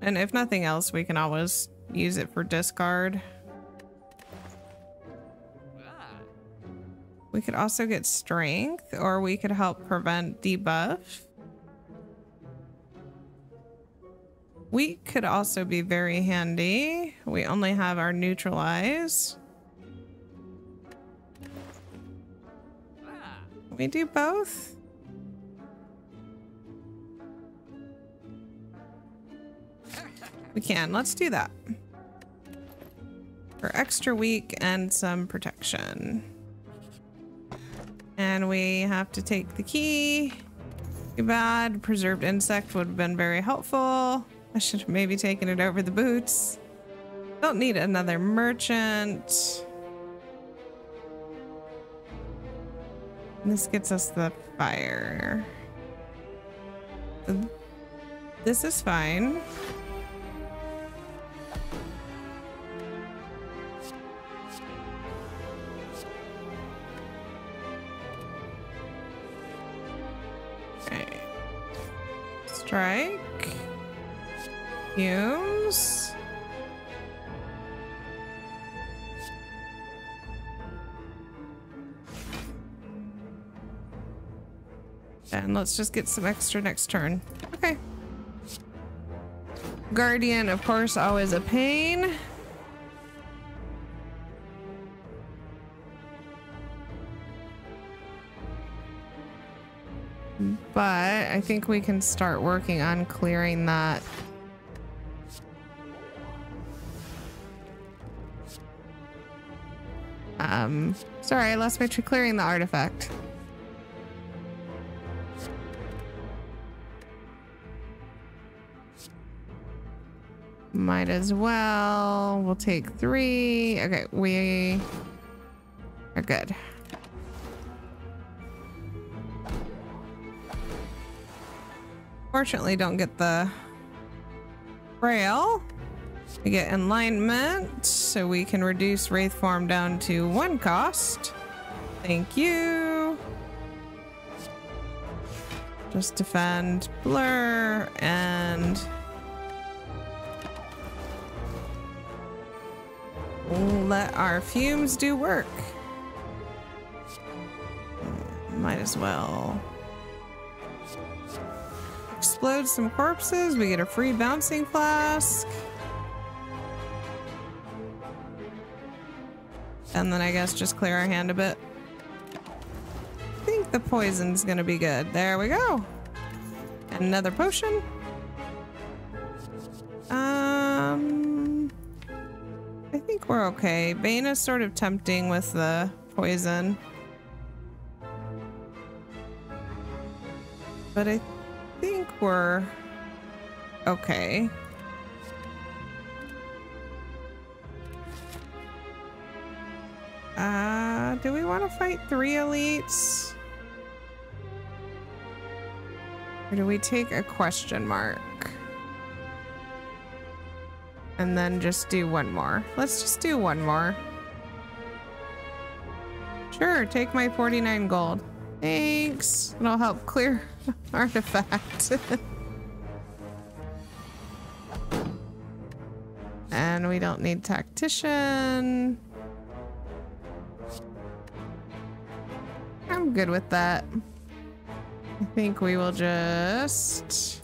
And if nothing else, we can always use it for discard. We could also get strength, or we could help prevent debuff. We could also be very handy. We only have our neutralize. We do both? We can. Let's do that. For extra weak and some protection. And we have to take the key. Too bad. Preserved insect would have been very helpful. I should have maybe taken it over the boots. Don't need another merchant. This gets us the fire. This is fine. Strike. And let's just get some extra next turn. Okay. Guardian, of course, always a pain. But I think we can start working on clearing that. Um, sorry, I lost my tree clearing the artifact. Might as well. We'll take three. Okay, we are good. Fortunately, don't get the rail. We get Enlightenment, so we can reduce Wraith Form down to one cost. Thank you. Just defend, blur, and let our fumes do work. Might as well explode some corpses. We get a free bouncing flask. And then I guess just clear our hand a bit. I think the poison's gonna be good. There we go. Another potion. Um, I think we're okay. Bane is sort of tempting with the poison. But I think we're okay. Uh, do we want to fight three elites? Or do we take a question mark? And then just do one more. Let's just do one more. Sure, take my 49 gold. Thanks. It'll help clear artifact. and we don't need tactician. Good with that. I think we will just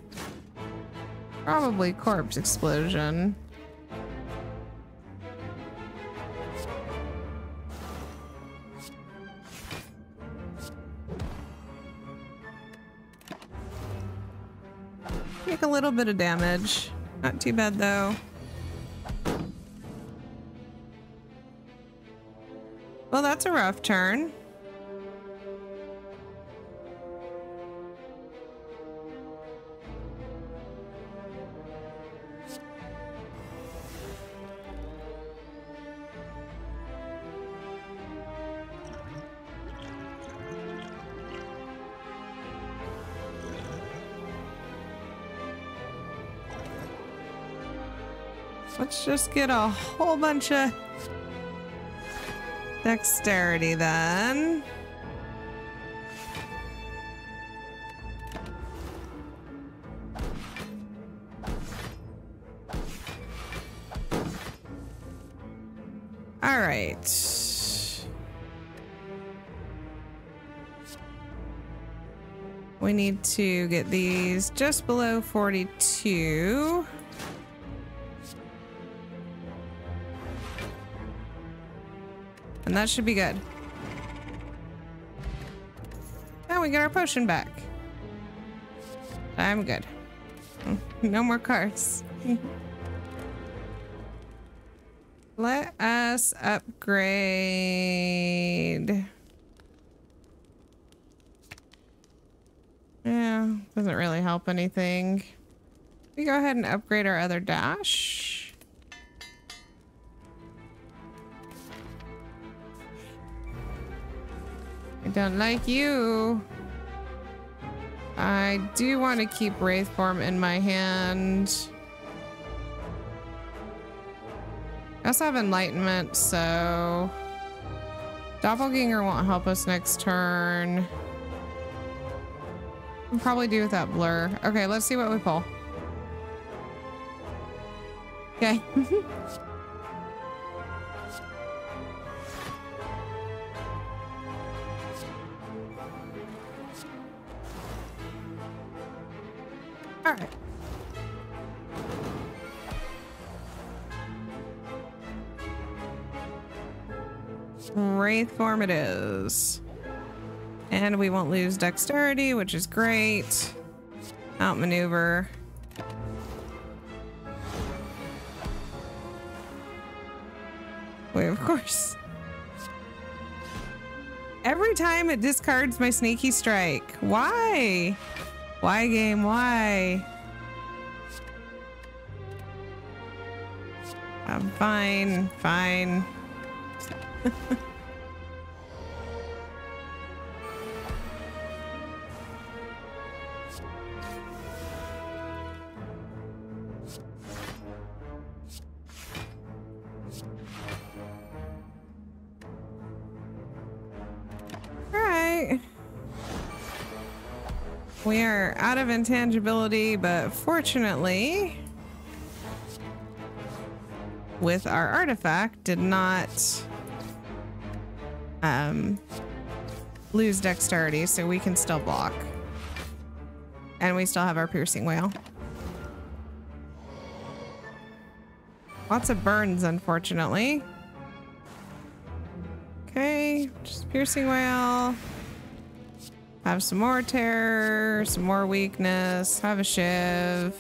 probably corpse explosion. Take a little bit of damage. Not too bad though. Well, that's a rough turn. just get a whole bunch of dexterity then. All right. We need to get these just below 42. And that should be good. Now we get our potion back. I'm good. No more cards. Let us upgrade. Yeah, doesn't really help anything. We go ahead and upgrade our other dash. I don't like you. I do want to keep Wraith form in my hand. I also have Enlightenment, so... Doppelganger won't help us next turn. We'll probably do with that blur. Okay, let's see what we pull. Okay. 28th form it is. And we won't lose dexterity, which is great. Outmaneuver. Wait, of course. Every time it discards my sneaky strike. Why? Why game, why? I'm fine, fine. out of intangibility, but fortunately, with our artifact, did not um, lose dexterity, so we can still block. And we still have our piercing wail. Lots of burns, unfortunately. Okay, just piercing wail. Have some more terror, some more weakness, have a shiv.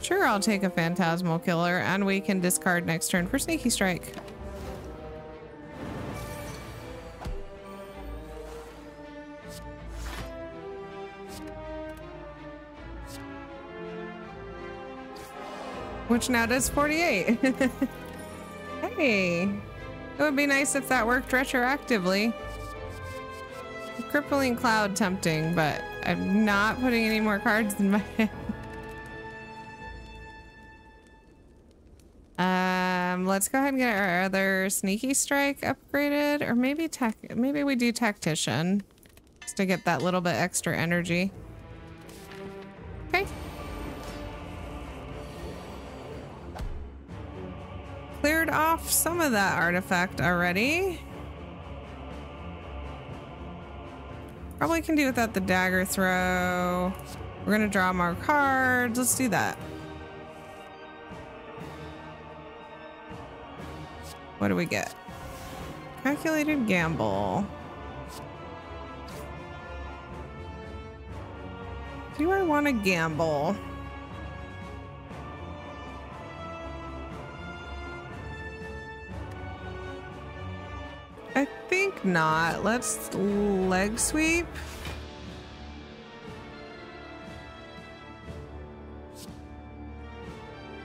Sure, I'll take a phantasmal killer, and we can discard next turn for sneaky strike. Which now does 48. hey, it would be nice if that worked retroactively. Crippling Cloud tempting, but I'm not putting any more cards in my hand. Um, let's go ahead and get our other Sneaky Strike upgraded, or maybe tech. Maybe we do Tactician, just to get that little bit extra energy. Okay. Cleared off some of that artifact already. Probably can do without the dagger throw. We're gonna draw more cards. Let's do that. What do we get? Calculated gamble. Do I want to gamble? Think not. Let's leg sweep.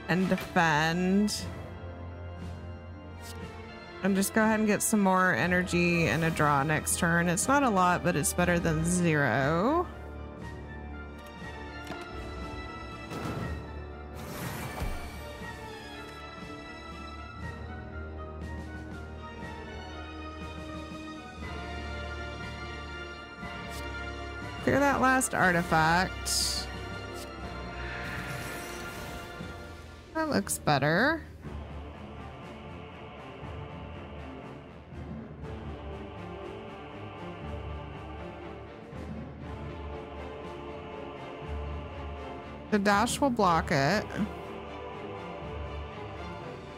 And defend. And just go ahead and get some more energy and a draw next turn. It's not a lot, but it's better than zero. Clear last artifact. That looks better. The dash will block it.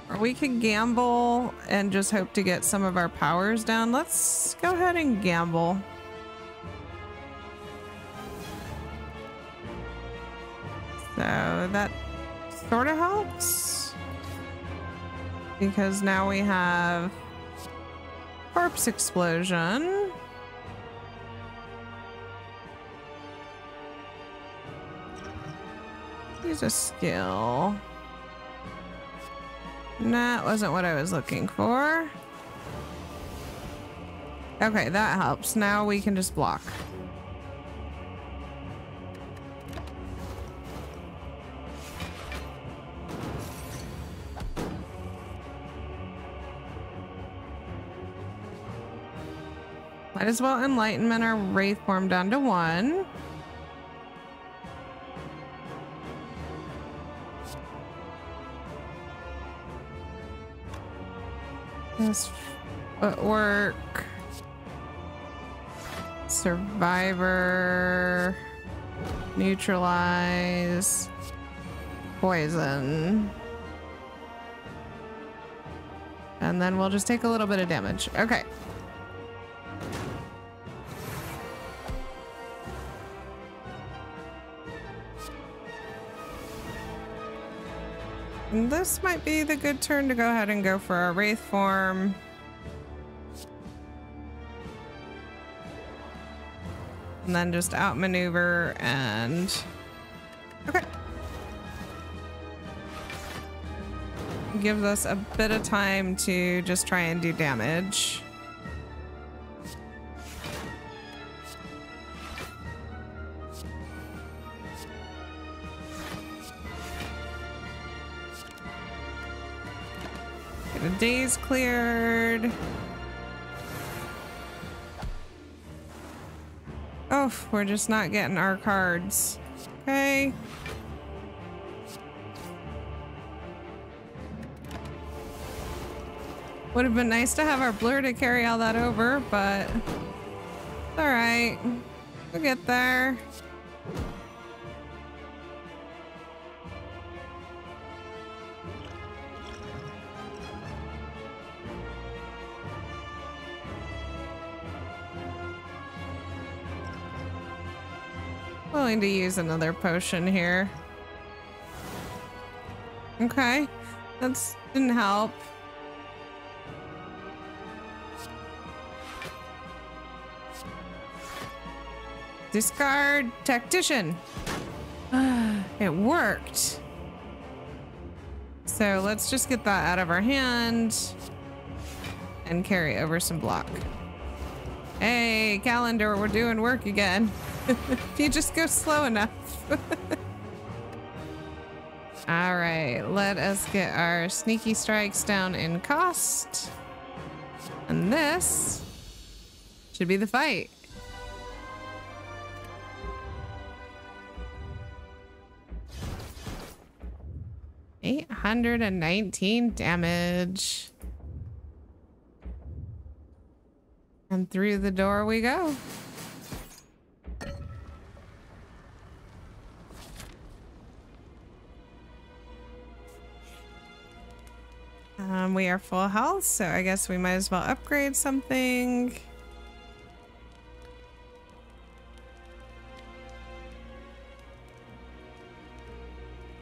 Or we could gamble and just hope to get some of our powers down. Let's go ahead and gamble. So that sort of helps. Because now we have corpse explosion. Use a skill. That wasn't what I was looking for. Okay, that helps. Now we can just block. Might as well enlightenment our wraith form down to one. This footwork. Survivor. Neutralize. Poison. And then we'll just take a little bit of damage. Okay. This might be the good turn to go ahead and go for our Wraith form. And then just outmaneuver and... Okay. Gives us a bit of time to just try and do damage. Day's cleared. Oh, we're just not getting our cards. Okay. Would have been nice to have our blur to carry all that over, but all right. We'll get there. To use another potion here. Okay. That's didn't help. Discard tactician. it worked. So let's just get that out of our hand and carry over some block. Hey, calendar, we're doing work again. If you just go slow enough. All right, let us get our sneaky strikes down in cost. And this should be the fight. Eight hundred and nineteen damage. And through the door we go. Um, we are full health, so I guess we might as well upgrade something.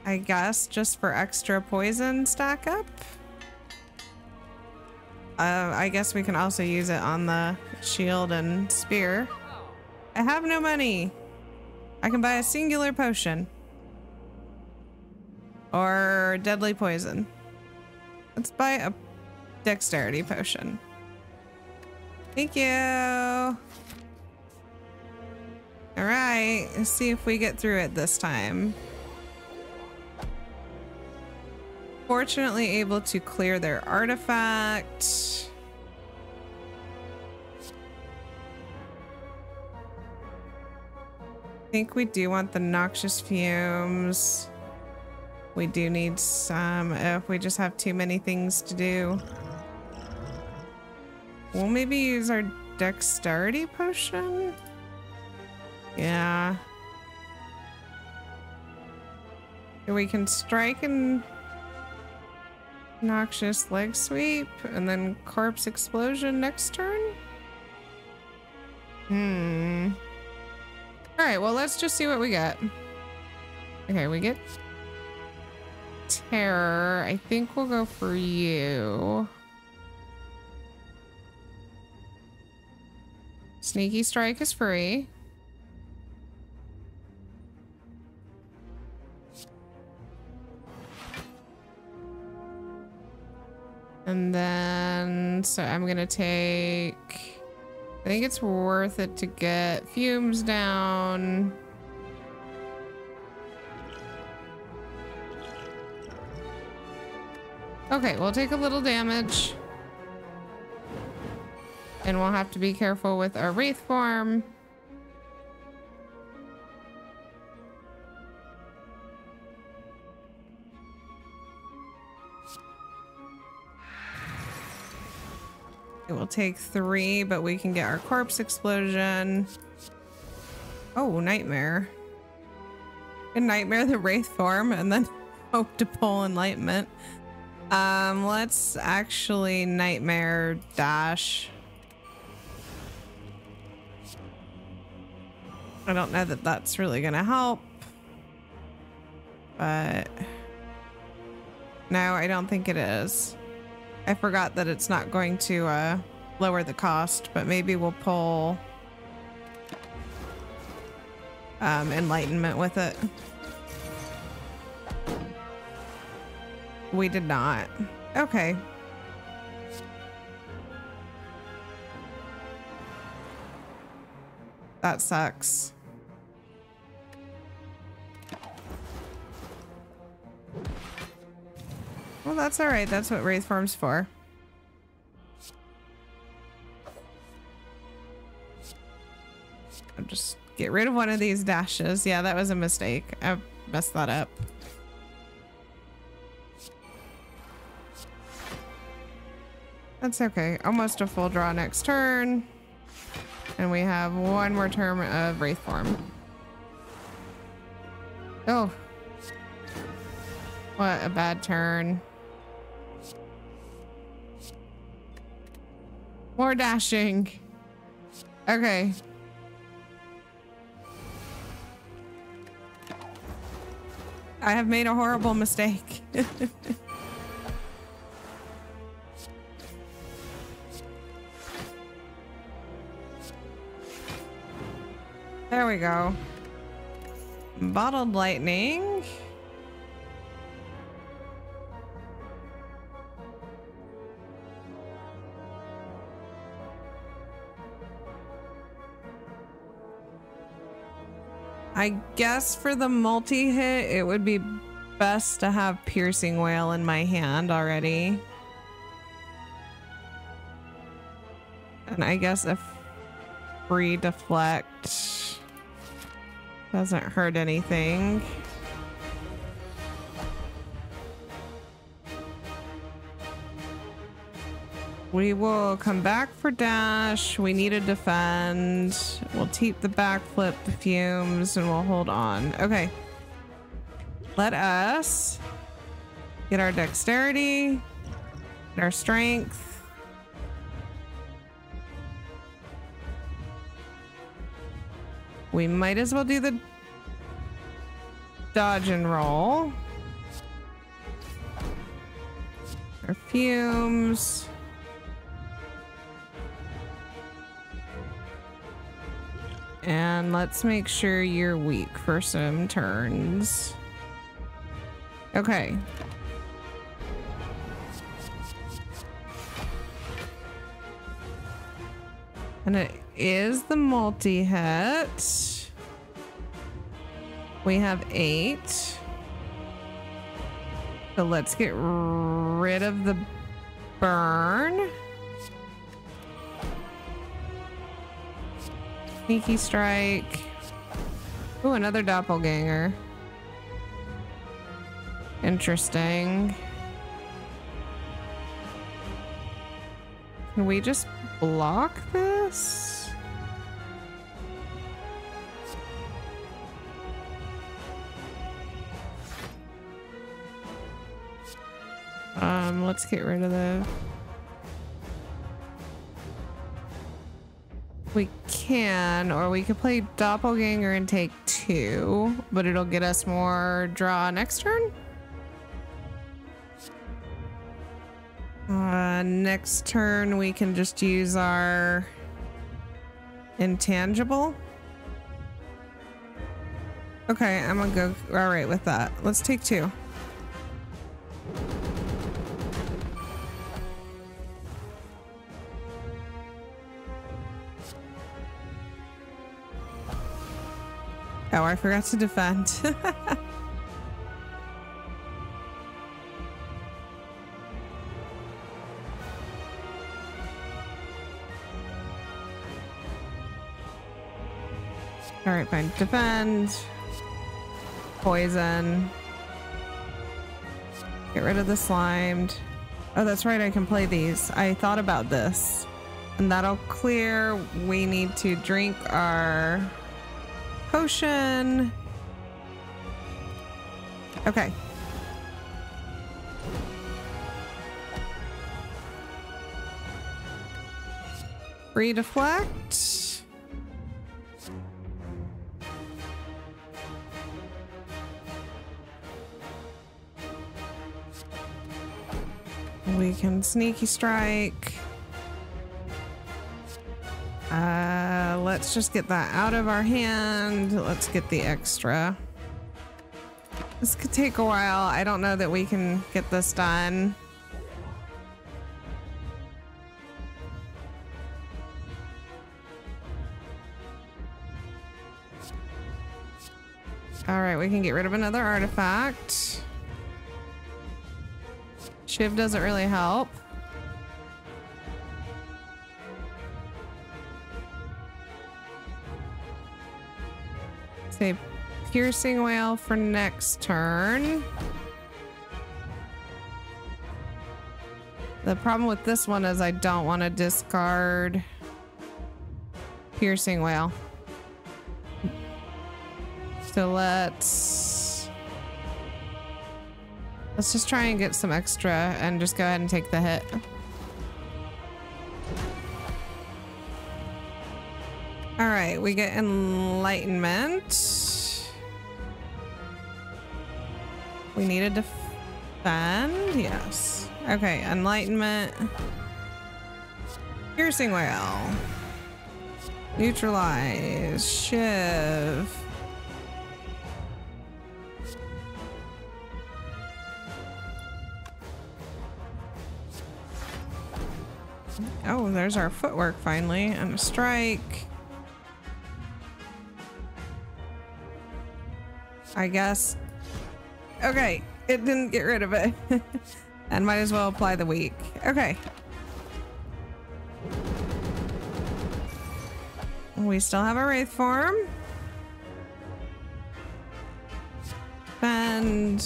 I guess just for extra poison stack up. Uh, I guess we can also use it on the shield and spear. I have no money. I can buy a singular potion. Or deadly poison. Let's buy a dexterity potion. Thank you. All right, let's see if we get through it this time. Fortunately able to clear their artifact. I think we do want the noxious fumes. We do need some if we just have too many things to do. We'll maybe use our dexterity potion. Yeah. We can strike and noxious leg sweep and then corpse explosion next turn. Hmm. All right, well, let's just see what we get. Okay, we get terror. I think we'll go for you. Sneaky strike is free. And then, so I'm gonna take, I think it's worth it to get fumes down. Okay, we'll take a little damage. And we'll have to be careful with our Wraith form. It will take three, but we can get our corpse explosion. Oh, nightmare. A nightmare the wraith form and then hope to pull enlightenment. Um, let's actually nightmare dash. I don't know that that's really gonna help, but no, I don't think it is. I forgot that it's not going to uh, lower the cost, but maybe we'll pull um, enlightenment with it. We did not. Okay. That sucks. Well, that's all right. That's what Wraith Form's for. I'll just get rid of one of these dashes. Yeah, that was a mistake. I messed that up. That's okay. Almost a full draw next turn. And we have one more term of Wraith Form. Oh. What a bad turn. More dashing. Okay. I have made a horrible mistake. there we go. Bottled lightning. I guess for the multi-hit, it would be best to have Piercing Wail in my hand already. And I guess a free deflect doesn't hurt anything. We will come back for dash. We need to defend. We'll teep the backflip the fumes and we'll hold on. Okay. Let us get our dexterity, get our strength. We might as well do the dodge and roll. Our fumes. And let's make sure you're weak for some turns. Okay. And it is the multi-hit. We have eight. So let's get rid of the burn. Sneaky strike. Oh, another doppelganger. Interesting. Can we just block this? Um, let's get rid of the... We can, or we could play Doppelganger and take two, but it'll get us more draw next turn? Uh, next turn, we can just use our intangible. Okay, I'm gonna go all right with that. Let's take two. Oh, I forgot to defend. All right, fine. Defend. Poison. Get rid of the slimed. Oh, that's right. I can play these. I thought about this. And that'll clear. We need to drink our potion. Okay. Free We can sneaky strike. Uh, let's just get that out of our hand. Let's get the extra. This could take a while. I don't know that we can get this done. All right, we can get rid of another artifact. Shiv doesn't really help. say piercing wail for next turn. The problem with this one is I don't want to discard piercing wail. So let's let's just try and get some extra and just go ahead and take the hit. All right, we get enlightenment. We need to defend. Yes. Okay, enlightenment. Piercing wail. Neutralize. Shiv. Oh, there's our footwork finally. And a strike. I guess. Okay, it didn't get rid of it. and might as well apply the weak. Okay. We still have a Wraith form. And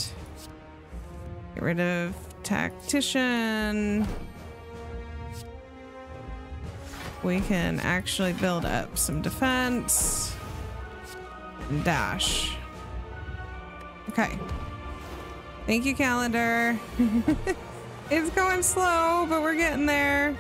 get rid of Tactician. We can actually build up some defense. and Dash. Okay. Thank you, calendar. it's going slow, but we're getting there.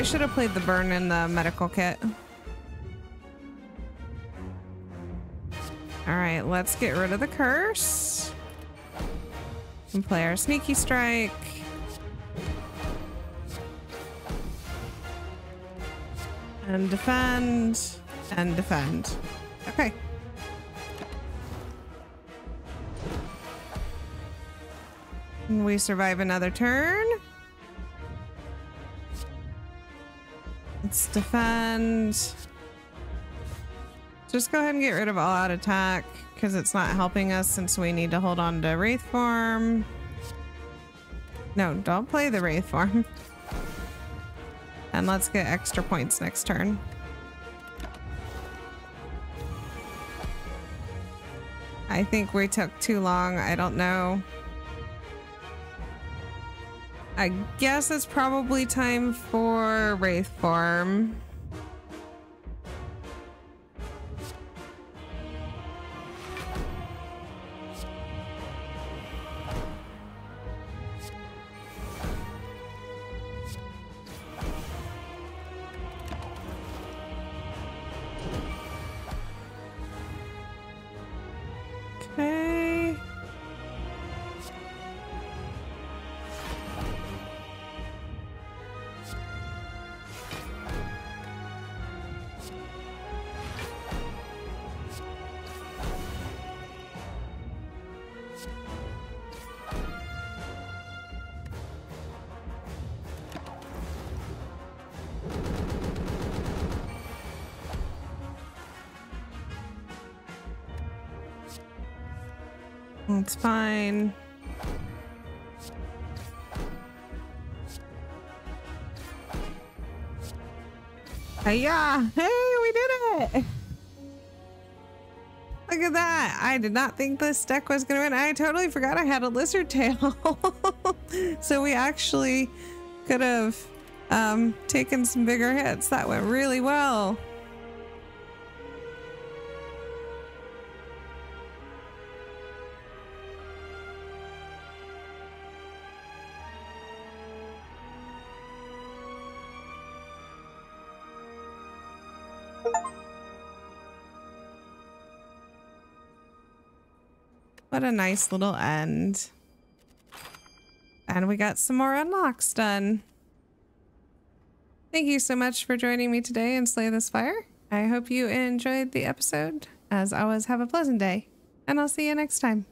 I should have played the burn in the medical kit. All right, let's get rid of the curse. And play our sneaky strike. And defend. And defend. Okay. And we survive another turn. Let's defend. Just go ahead and get rid of all out attack because it's not helping us since we need to hold on to Wraith form. No, don't play the Wraith form. And let's get extra points next turn. I think we took too long. I don't know. I guess it's probably time for Wraith Form. Yeah! Hey, we did it! Look at that. I did not think this deck was going to win. I totally forgot I had a lizard tail. so we actually could have um, taken some bigger hits. That went really well. A nice little end. And we got some more unlocks done. Thank you so much for joining me today in Slay the Spire. I hope you enjoyed the episode. As always, have a pleasant day, and I'll see you next time.